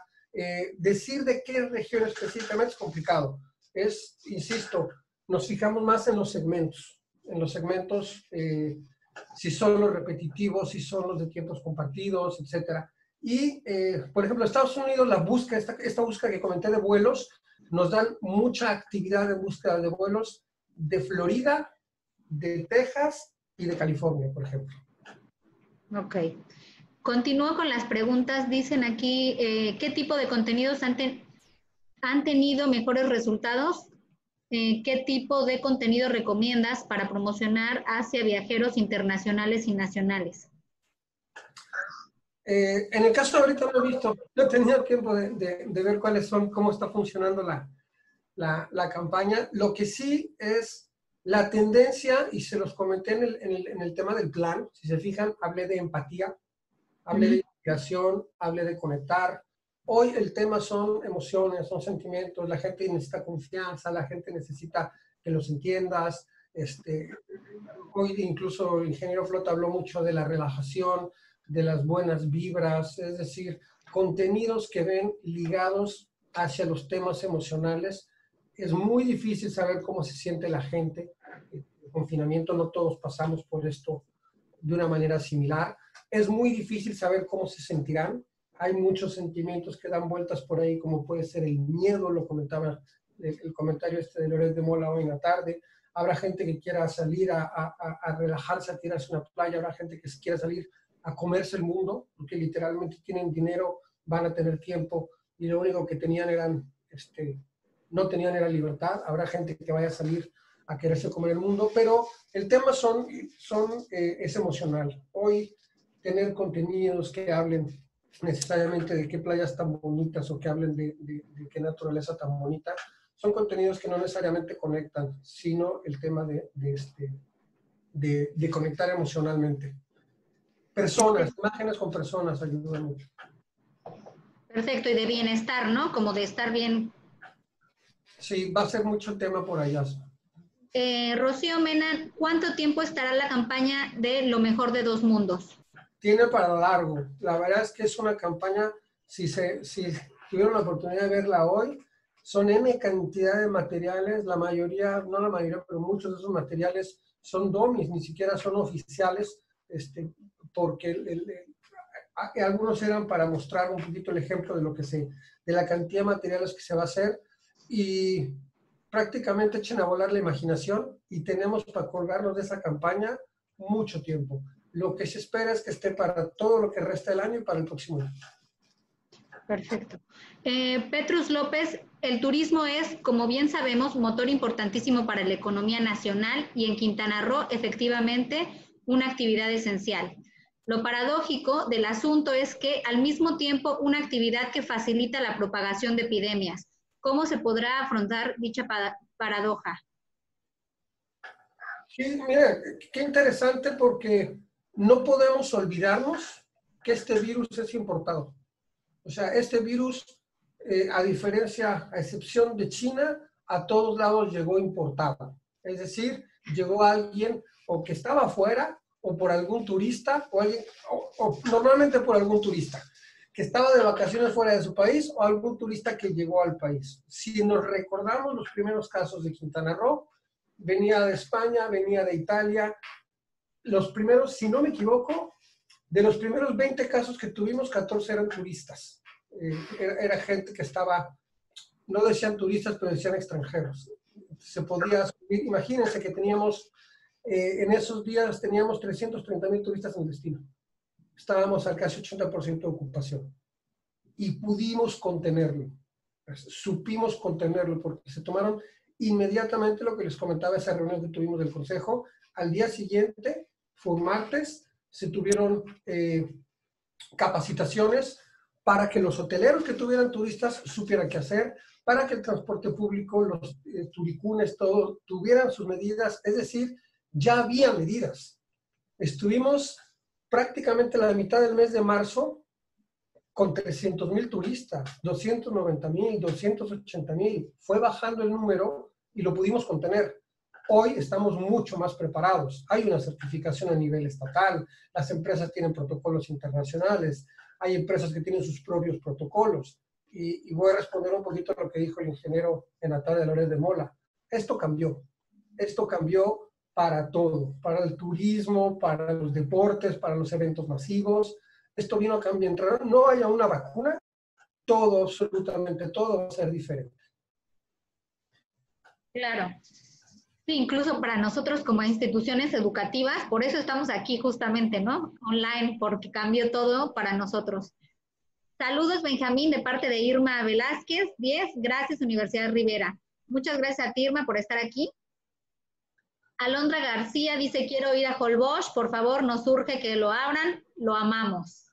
Decir de qué región específicamente es complicado. Es, insisto, nos fijamos más en los segmentos, en los segmentos, eh, si son los repetitivos, si son los de tiempos compartidos, etc. Y, eh, por ejemplo, Estados Unidos, la búsqueda, esta, esta búsqueda que comenté de vuelos, nos dan mucha actividad de búsqueda de vuelos de Florida, de Texas y de California, por ejemplo. Ok. Continúo con las preguntas. Dicen aquí, eh, ¿qué tipo de contenidos han, han tenido mejores resultados? Eh, ¿qué tipo de contenido recomiendas para promocionar hacia viajeros internacionales y nacionales? Eh, en el caso de ahorita no he visto, no he tenido tiempo de, ver cuáles son, cómo está funcionando la, la, campaña. Lo que sí es la tendencia, y se los comenté en el, en el, tema del plan, si se fijan, hablé de empatía, hablé de integración, hablé de conectar, Hoy el tema son emociones, son sentimientos, la gente necesita confianza, la gente necesita que los entiendas. Este, hoy incluso el ingeniero Flota habló mucho de la relajación, de las buenas vibras, es decir, contenidos que ven ligados hacia los temas emocionales. Es muy difícil saber cómo se siente la gente. El confinamiento no todos pasamos por esto de una manera similar. Es muy difícil saber cómo se sentirán. Hay muchos sentimientos que dan vueltas por ahí, como puede ser el miedo, lo comentaba el, comentario este de Loret de Mola hoy en la tarde. Habrá gente que quiera salir a, a, a relajarse, a tirarse una playa, habrá gente que quiera salir a comerse el mundo, porque literalmente tienen dinero, van a tener tiempo y lo único que tenían eran, este, no tenían era libertad. Habrá gente que vaya a salir a quererse comer el mundo, pero el tema son, son, eh, es emocional. Hoy tener contenidos que hablen necesariamente de qué playas tan bonitas o que hablen de, de, qué naturaleza tan bonita, son contenidos que no necesariamente conectan, sino el tema de, de este, de, conectar emocionalmente. Personas, imágenes con personas ayudan mucho. Perfecto, y de bienestar, ¿no? Como de estar bien. Sí, va a ser mucho tema por allá. Eh, Rocío Mena, ¿cuánto tiempo estará la campaña de Lo mejor de dos mundos? Tiene para largo. La verdad es que es una campaña, si, se, tuvieron la oportunidad de verla hoy, son N cantidad de materiales, la mayoría, no la mayoría, pero muchos de esos materiales son domis, ni siquiera son oficiales, este, porque algunos eran para mostrar un poquito el ejemplo de lo que se, de la cantidad de materiales que se va a hacer y prácticamente echen a volar la imaginación y tenemos para colgarnos de esa campaña mucho tiempo. Lo que se espera es que esté para todo lo que resta del año y para el próximo año. Perfecto. Eh, Petrus López, el turismo es, como bien sabemos, motor importantísimo para la economía nacional y en Quintana Roo, efectivamente, una actividad esencial. Lo paradójico del asunto es que al mismo tiempo una actividad que facilita la propagación de epidemias. ¿Cómo se podrá afrontar dicha paradoja? Sí, mira, qué interesante porque no podemos olvidarnos que este virus es importado. O sea, este virus, eh, a diferencia, a excepción de China, a todos lados llegó importado. Es decir, llegó alguien o que estaba afuera o por algún turista, o, alguien, o, normalmente por algún turista que estaba de vacaciones fuera de su país o algún turista que llegó al país. Si nos recordamos los primeros casos de Quintana Roo, venía de España, venía de Italia. Los primeros, si no me equivoco, de los primeros 20 casos que tuvimos, 14 eran turistas. Eh, era, era, gente que estaba, no decían turistas, pero decían extranjeros. Se podía, imagínense que teníamos eh, en esos días teníamos 330 mil turistas en el destino. Estábamos al casi 80% de ocupación. Y pudimos contenerlo. Supimos contenerlo porque se tomaron inmediatamente lo que les comentaba esa reunión que tuvimos del Consejo. Al día siguiente, martes, se tuvieron eh, capacitaciones para que los hoteleros que tuvieran turistas supieran qué hacer, para que el transporte público, los eh, turicunes, todo, tuvieran sus medidas. Es decir, ya había medidas. Estuvimos prácticamente la mitad del mes de marzo con 300 mil turistas, 290 mil, 280 mil. Fue bajando el número y lo pudimos contener. Hoy estamos mucho más preparados. Hay una certificación a nivel estatal, las empresas tienen protocolos internacionales, hay empresas que tienen sus propios protocolos. Y, voy a responder un poquito a lo que dijo el ingeniero en la tarde de Lórez de Mola. Esto cambió. Esto cambió para todo, para el turismo, para los deportes, para los eventos masivos. Esto vino a cambiar. No haya una vacuna, todo, absolutamente todo va a ser diferente. Claro. Sí, incluso para nosotros como instituciones educativas, por eso estamos aquí justamente, ¿no? Online, porque cambió todo para nosotros. Saludos, Benjamín, de parte de Irma Velázquez. 10, gracias, Universidad Rivera. Muchas gracias a ti, Irma, por estar aquí. Alondra García dice, quiero ir a Holbox, por favor, nos urge que lo abran, lo amamos.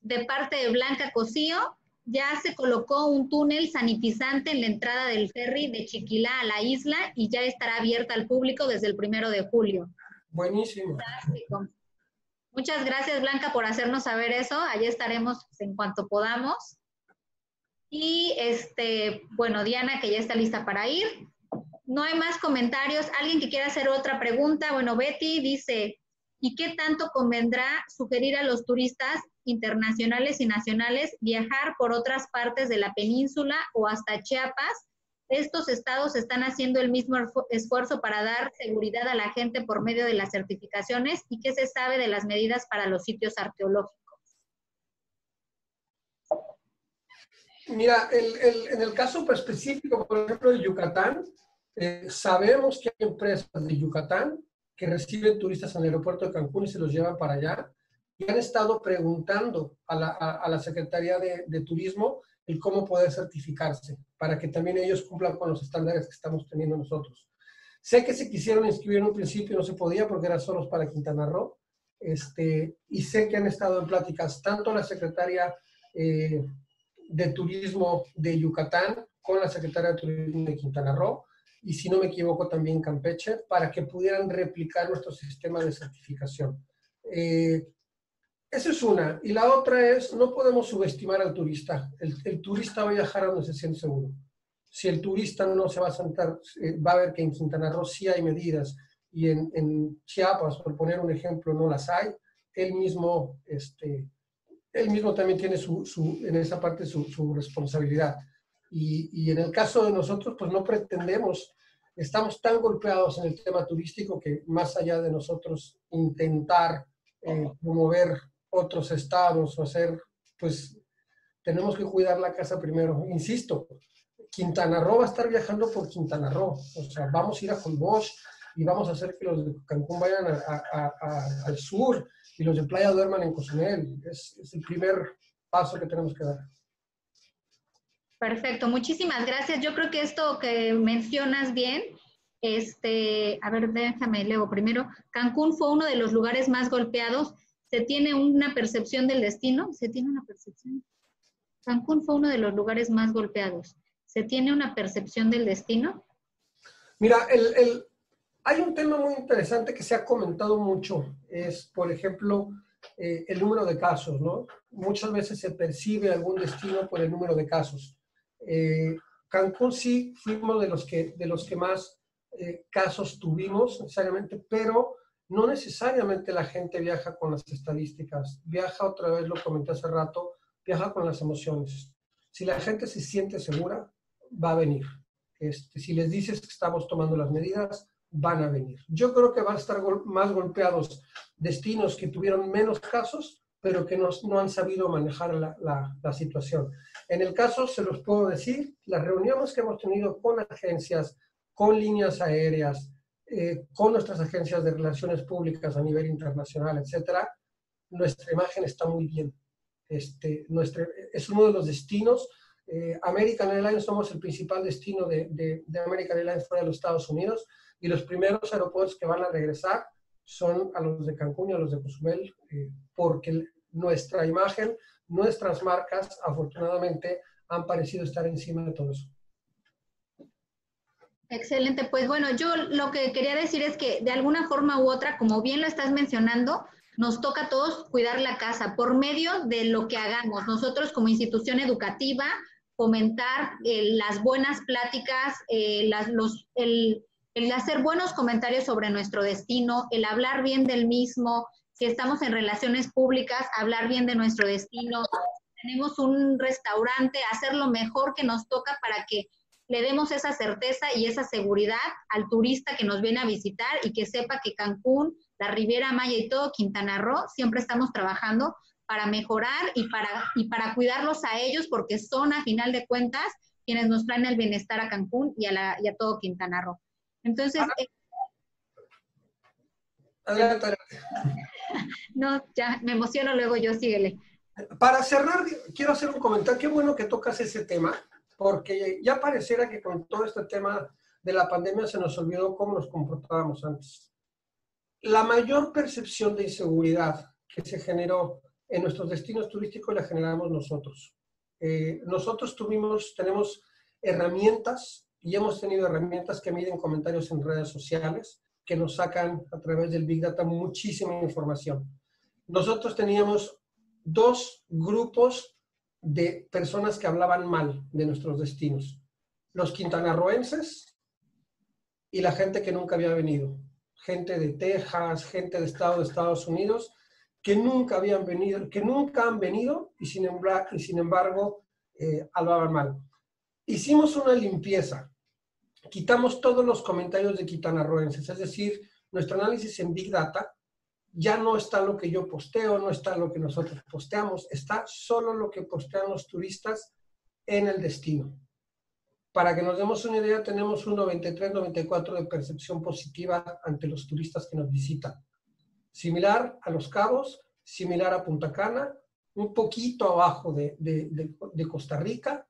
De parte de Blanca Cosío, ya se colocó un túnel sanitizante en la entrada del ferry de Chiquilá a la isla y ya estará abierta al público desde el primero de julio. Buenísimo. Muchas gracias, Blanca, por hacernos saber eso. Allí estaremos en cuanto podamos. Y este, bueno, Diana, que ya está lista para ir. No hay más comentarios. ¿Alguien que quiera hacer otra pregunta? Bueno, Betty dice, ¿y qué tanto convendrá sugerir a los turistas internacionales y nacionales viajar por otras partes de la península o hasta Chiapas? Estos estados están haciendo el mismo esfuerzo para dar seguridad a la gente por medio de las certificaciones y qué se sabe de las medidas para los sitios arqueológicos. Mira, en el caso específico, por ejemplo, de Yucatán, eh, sabemos que hay empresas de Yucatán que reciben turistas el aeropuerto de Cancún y se los llevan para allá y han estado preguntando a la, a, la Secretaría de, de, Turismo el cómo poder certificarse para que también ellos cumplan con los estándares que estamos teniendo nosotros. Sé que se quisieron inscribir en un principio no se podía porque era solo para Quintana Roo, este, y sé que han estado en pláticas tanto la Secretaría eh, de Turismo de Yucatán con la Secretaría de Turismo de Quintana Roo, y si no me equivoco también Campeche, para que pudieran replicar nuestro sistema de certificación. Eh, esa es una. Y la otra es, no podemos subestimar al turista. El, turista va a viajar a donde se siente seguro. Si el turista no se va a sentar, eh, va a ver que en Quintana Roo sí hay medidas y en, Chiapas, por poner un ejemplo, no las hay. Él mismo, este, él mismo también tiene su, su en esa parte su, su responsabilidad. Y, y, en el caso de nosotros, pues no pretendemos estamos tan golpeados en el tema turístico que más allá de nosotros intentar eh, promover otros estados o hacer, pues tenemos que cuidar la casa primero. Insisto, Quintana Roo va a estar viajando por Quintana Roo. O sea, vamos a ir a Bosch y vamos a hacer que los de Cancún vayan al sur y los de Playa duerman en Cozumel. Es, es el primer paso que tenemos que dar. Perfecto, muchísimas gracias. Yo creo que esto que mencionas bien, este, a ver, déjame luego primero. Cancún fue uno de los lugares más golpeados. Se tiene una percepción del destino, se tiene una percepción. Cancún fue uno de los lugares más golpeados. ¿Se tiene una percepción del destino? Mira, el, el, hay un tema muy interesante que se ha comentado mucho, es, por ejemplo, eh, el número de casos, ¿no? Muchas veces se percibe algún destino por el número de casos. Eh, Cancún sí fuimos de los que, de los que más eh, casos tuvimos necesariamente, pero no necesariamente la gente viaja con las estadísticas. Viaja, otra vez lo comenté hace rato, viaja con las emociones. Si la gente se siente segura, va a venir. Este, si les dices que estamos tomando las medidas, van a venir. Yo creo que van a estar más golpeados destinos que tuvieron menos casos, pero que no, han sabido manejar la, la situación. En el caso, se los puedo decir, las reuniones que hemos tenido con agencias, con líneas aéreas, eh, con nuestras agencias de relaciones públicas a nivel internacional, etcétera, nuestra imagen está muy bien. Este, nuestra, es uno de los destinos. Eh, American Airlines somos el principal destino de, de, de, American Airlines fuera de los Estados Unidos y los primeros aeropuertos que van a regresar son a los de Cancún y a los de Cozumel, eh, porque nuestra imagen nuestras marcas, afortunadamente, han parecido estar encima de todo eso. Excelente, pues bueno, yo lo que quería decir es que de alguna forma u otra, como bien lo estás mencionando, nos toca a todos cuidar la casa por medio de lo que hagamos. Nosotros como institución educativa, fomentar eh, las buenas pláticas, eh, las, los, el, el hacer buenos comentarios sobre nuestro destino, el hablar bien del mismo, si estamos en relaciones públicas, hablar bien de nuestro destino, tenemos un restaurante, hacer lo mejor que nos toca para que le demos esa certeza y esa seguridad al turista que nos viene a visitar y que sepa que Cancún, la Riviera Maya y todo Quintana Roo siempre estamos trabajando para mejorar y para, y para cuidarlos a ellos porque son a final de cuentas quienes nos traen el bienestar a Cancún y a, la, y a todo Quintana Roo. Entonces... Eh, no, ya me emociono, luego yo síguele. Para cerrar, quiero hacer un comentario. Qué bueno que tocas ese tema, porque ya pareciera que con todo este tema de la pandemia se nos olvidó cómo nos comportábamos antes. La mayor percepción de inseguridad que se generó en nuestros destinos turísticos la generamos nosotros. Eh, nosotros tuvimos, tenemos herramientas y hemos tenido herramientas que miden comentarios en redes sociales, que nos sacan a través del Big Data muchísima información. nosotros teníamos dos grupos de personas que hablaban mal de nuestros destinos. Los quintanarroenses y la gente que nunca había venido. Gente de Texas, gente de Estado de Estados Unidos, que nunca habían venido, que nunca han venido y sin embargo, y sin embargo eh, hablaban mal. Hicimos una limpieza. Quitamos todos los comentarios de quintanarroenses, es decir, nuestro análisis en Big Data ya no está lo que yo posteo, no está lo que nosotros posteamos, está solo lo que postean los turistas en el destino. Para que nos demos una idea, tenemos un 93-94 de percepción positiva ante los turistas que nos visitan. Similar a Los Cabos, similar a Punta Cana, un poquito abajo de, de Costa Rica,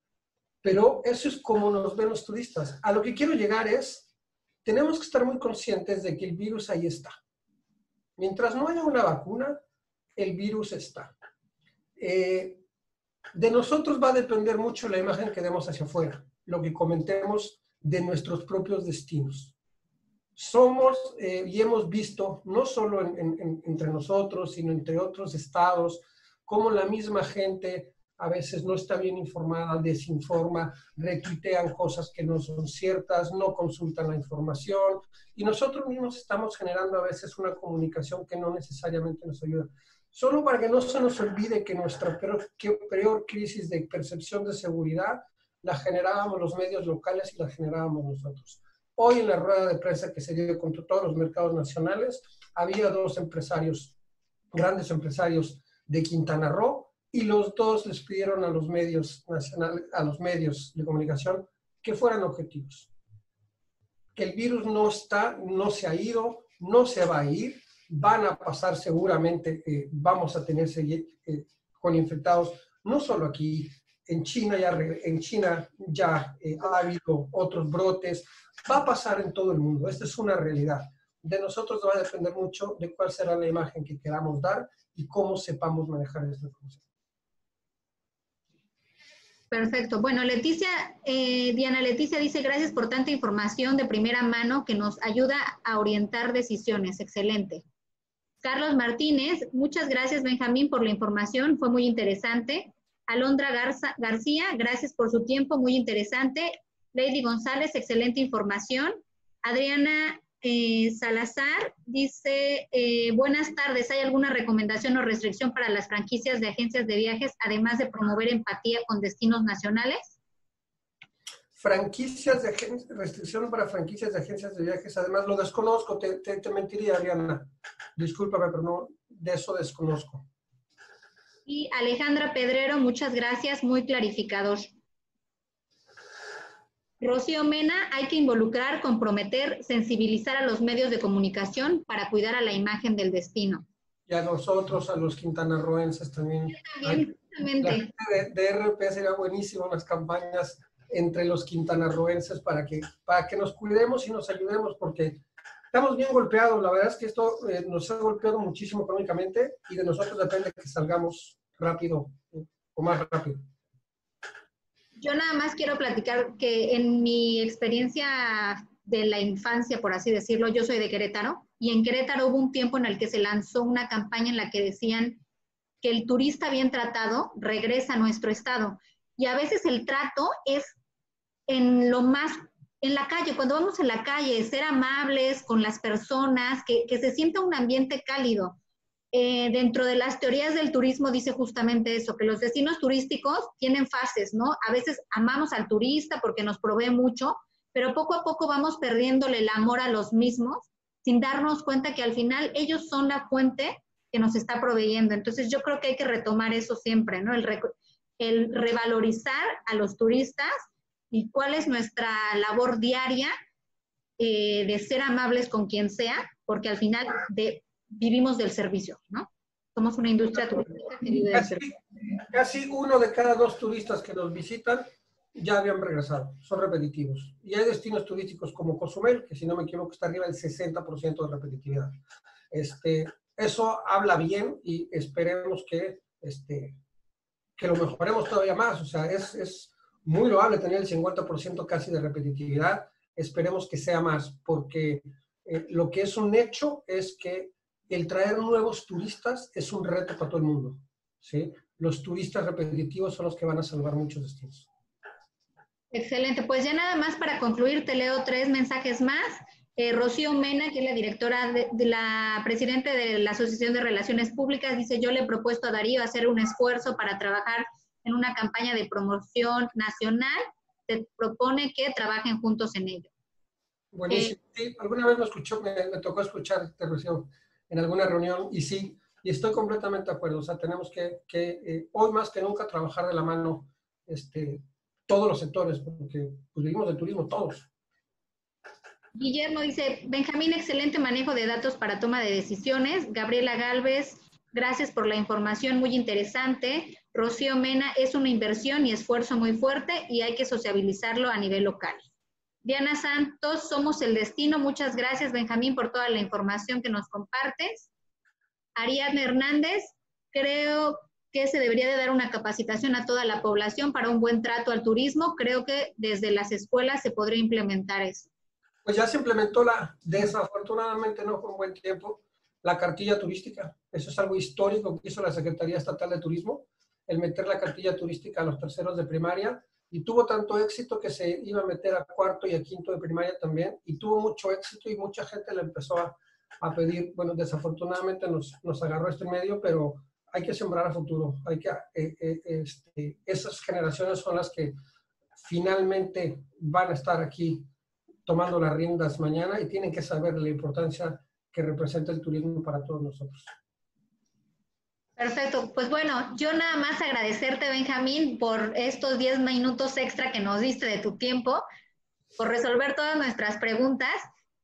pero eso es como nos ven los turistas. A lo que quiero llegar es, tenemos que estar muy conscientes de que el virus ahí está Mientras no haya una vacuna, el virus está. Eh, de nosotros va a depender mucho la imagen que demos hacia afuera, lo que comentemos de nuestros propios destinos. Somos eh, y hemos visto, no solo entre nosotros, sino entre otros estados, cómo la misma gente a veces no está bien informada, desinforma, retuitean cosas que no son ciertas, no consultan la información y nosotros mismos estamos generando a veces una comunicación que no necesariamente nos ayuda. Solo para que no se nos olvide que nuestra peor, peor crisis de percepción de seguridad la generábamos los medios locales y la generábamos nosotros. Hoy en la rueda de prensa que se dio contra todos los mercados nacionales, había dos empresarios, grandes empresarios de Quintana Roo, y los dos les pidieron a los medios nacionales, a los medios de comunicación que fueran objetivos. Que el virus no está, no se ha ido, no se va a ir, van a pasar seguramente, eh, vamos a tener eh, con infectados, no solo aquí, en China ya, en China ya eh, ha habido otros brotes, va a pasar en todo el mundo, esta es una realidad. De nosotros va a depender mucho de cuál será la imagen que queramos dar y cómo sepamos manejar esta información. Perfecto. Bueno, Leticia, eh, Diana Leticia dice, gracias por tanta información de primera mano que nos ayuda a orientar decisiones. Excelente. Carlos Martínez, muchas gracias Benjamín por la información, fue muy interesante. Alondra Garza, García, gracias por su tiempo, muy interesante. Lady González, excelente información. Adriana eh, Salazar dice, eh, buenas tardes, ¿hay alguna recomendación o restricción para las franquicias de agencias de viajes, además de promover empatía con destinos nacionales? Franquicias de agencias, restricción para franquicias de agencias de viajes, además lo desconozco, te, te mentiría, Ariana. Discúlpame, pero no, de eso desconozco. Y Alejandra Pedrero, muchas gracias, muy clarificador. Rocío Mena, hay que involucrar, comprometer, sensibilizar a los medios de comunicación para cuidar a la imagen del destino. Y a nosotros, a los quintanarroenses también. también, de, de, RP sería buenísimo las campañas entre los quintanarroenses para que, para que nos cuidemos y nos ayudemos, porque estamos bien golpeados. La verdad es que esto eh, nos ha golpeado muchísimo económicamente y de nosotros depende que salgamos rápido o más rápido. Yo nada más quiero platicar que en mi experiencia de la infancia, por así decirlo, yo soy de Querétaro y en Querétaro hubo un tiempo en el que se lanzó una campaña en la que decían que el turista bien tratado regresa a nuestro estado. Y a veces el trato es en lo más, en la calle, cuando vamos en la calle, ser amables con las personas, que, que se sienta un ambiente cálido. Eh, dentro de las teorías del turismo dice justamente eso, que los destinos turísticos tienen fases, ¿no? A veces amamos al turista porque nos provee mucho, pero poco a poco vamos perdiéndole el amor a los mismos sin darnos cuenta que al final ellos son la fuente que nos está proveyendo. Entonces yo creo que hay que retomar eso siempre, ¿no? El, revalorizar a los turistas y cuál es nuestra labor diaria eh, de ser amables con quien sea, porque al final de vivimos del servicio, ¿no? Somos una industria turística que vive del servicio. Casi uno de cada dos turistas que nos visitan ya habían regresado, son repetitivos. Y hay destinos turísticos como Cozumel, que si no me equivoco está arriba del 60% de repetitividad. Este, eso habla bien y esperemos que, este, que lo mejoremos todavía más. O sea, es, es muy loable tener el 50% casi de repetitividad. Esperemos que sea más, porque eh, lo que es un hecho es que el traer nuevos turistas es un reto para todo el mundo. ¿sí? Los turistas repetitivos son los que van a salvar muchos destinos. Excelente. Pues ya nada más para concluir, te leo tres mensajes más. Eh, Rocío Mena, que es la directora de, la presidenta de la Asociación de Relaciones Públicas, dice, yo le he propuesto a Darío hacer un esfuerzo para trabajar en una campaña de promoción nacional. Se propone que trabajen juntos en ello. Buenísimo. Eh, sí, alguna vez me escuchó, me, tocó escuchar, Rocío, en alguna reunión y sí, y estoy completamente de acuerdo. O sea, tenemos que, eh, hoy más que nunca trabajar de la mano este, todos los sectores, porque pues, vivimos del turismo todos. Guillermo dice, Benjamín, excelente manejo de datos para toma de decisiones. Gabriela Galvez, gracias por la información, muy interesante. Rocío Mena, es una inversión y esfuerzo muy fuerte y hay que sociabilizarlo a nivel local. Diana Santos, somos el destino. Muchas gracias, Benjamín, por toda la información que nos compartes. Ariadna Hernández, creo que se debería de dar una capacitación a toda la población para un buen trato al turismo. Creo que desde las escuelas se podría implementar eso. Pues ya se implementó la, desafortunadamente no fue un buen tiempo, la cartilla turística. Eso es algo histórico que hizo la Secretaría Estatal de Turismo, el meter la cartilla turística a los terceros de primaria y tuvo tanto éxito que se iba a meter a cuarto y a quinto de primaria también y tuvo mucho éxito y mucha gente le empezó a, a pedir, bueno, desafortunadamente nos, nos agarró este medio, pero hay que sembrar a futuro, hay que, eh, eh, este, esas generaciones son las que finalmente van a estar aquí tomando las riendas mañana y tienen que saber la importancia que representa el turismo para todos nosotros. Perfecto. Pues bueno, yo nada más agradecerte, Benjamín, por estos 10 minutos extra que nos diste de tu tiempo, por resolver todas nuestras preguntas.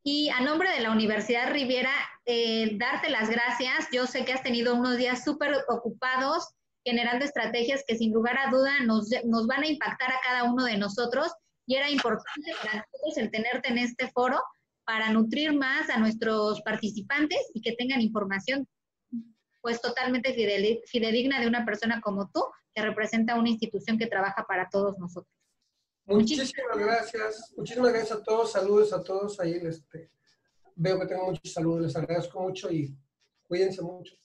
Y a nombre de la Universidad Riviera, eh, darte las gracias. Yo sé que has tenido unos días súper ocupados generando estrategias que sin lugar a duda nos, nos van a impactar a cada uno de nosotros y era importante para nosotros el tenerte en este foro para nutrir más a nuestros participantes y que tengan información pues totalmente fidedigna de una persona como tú, que representa una institución que trabaja para todos nosotros. Muchísimas gracias, muchísimas gracias a todos, saludos a todos ahí, este, veo que tengo muchos saludos, les agradezco mucho y cuídense mucho.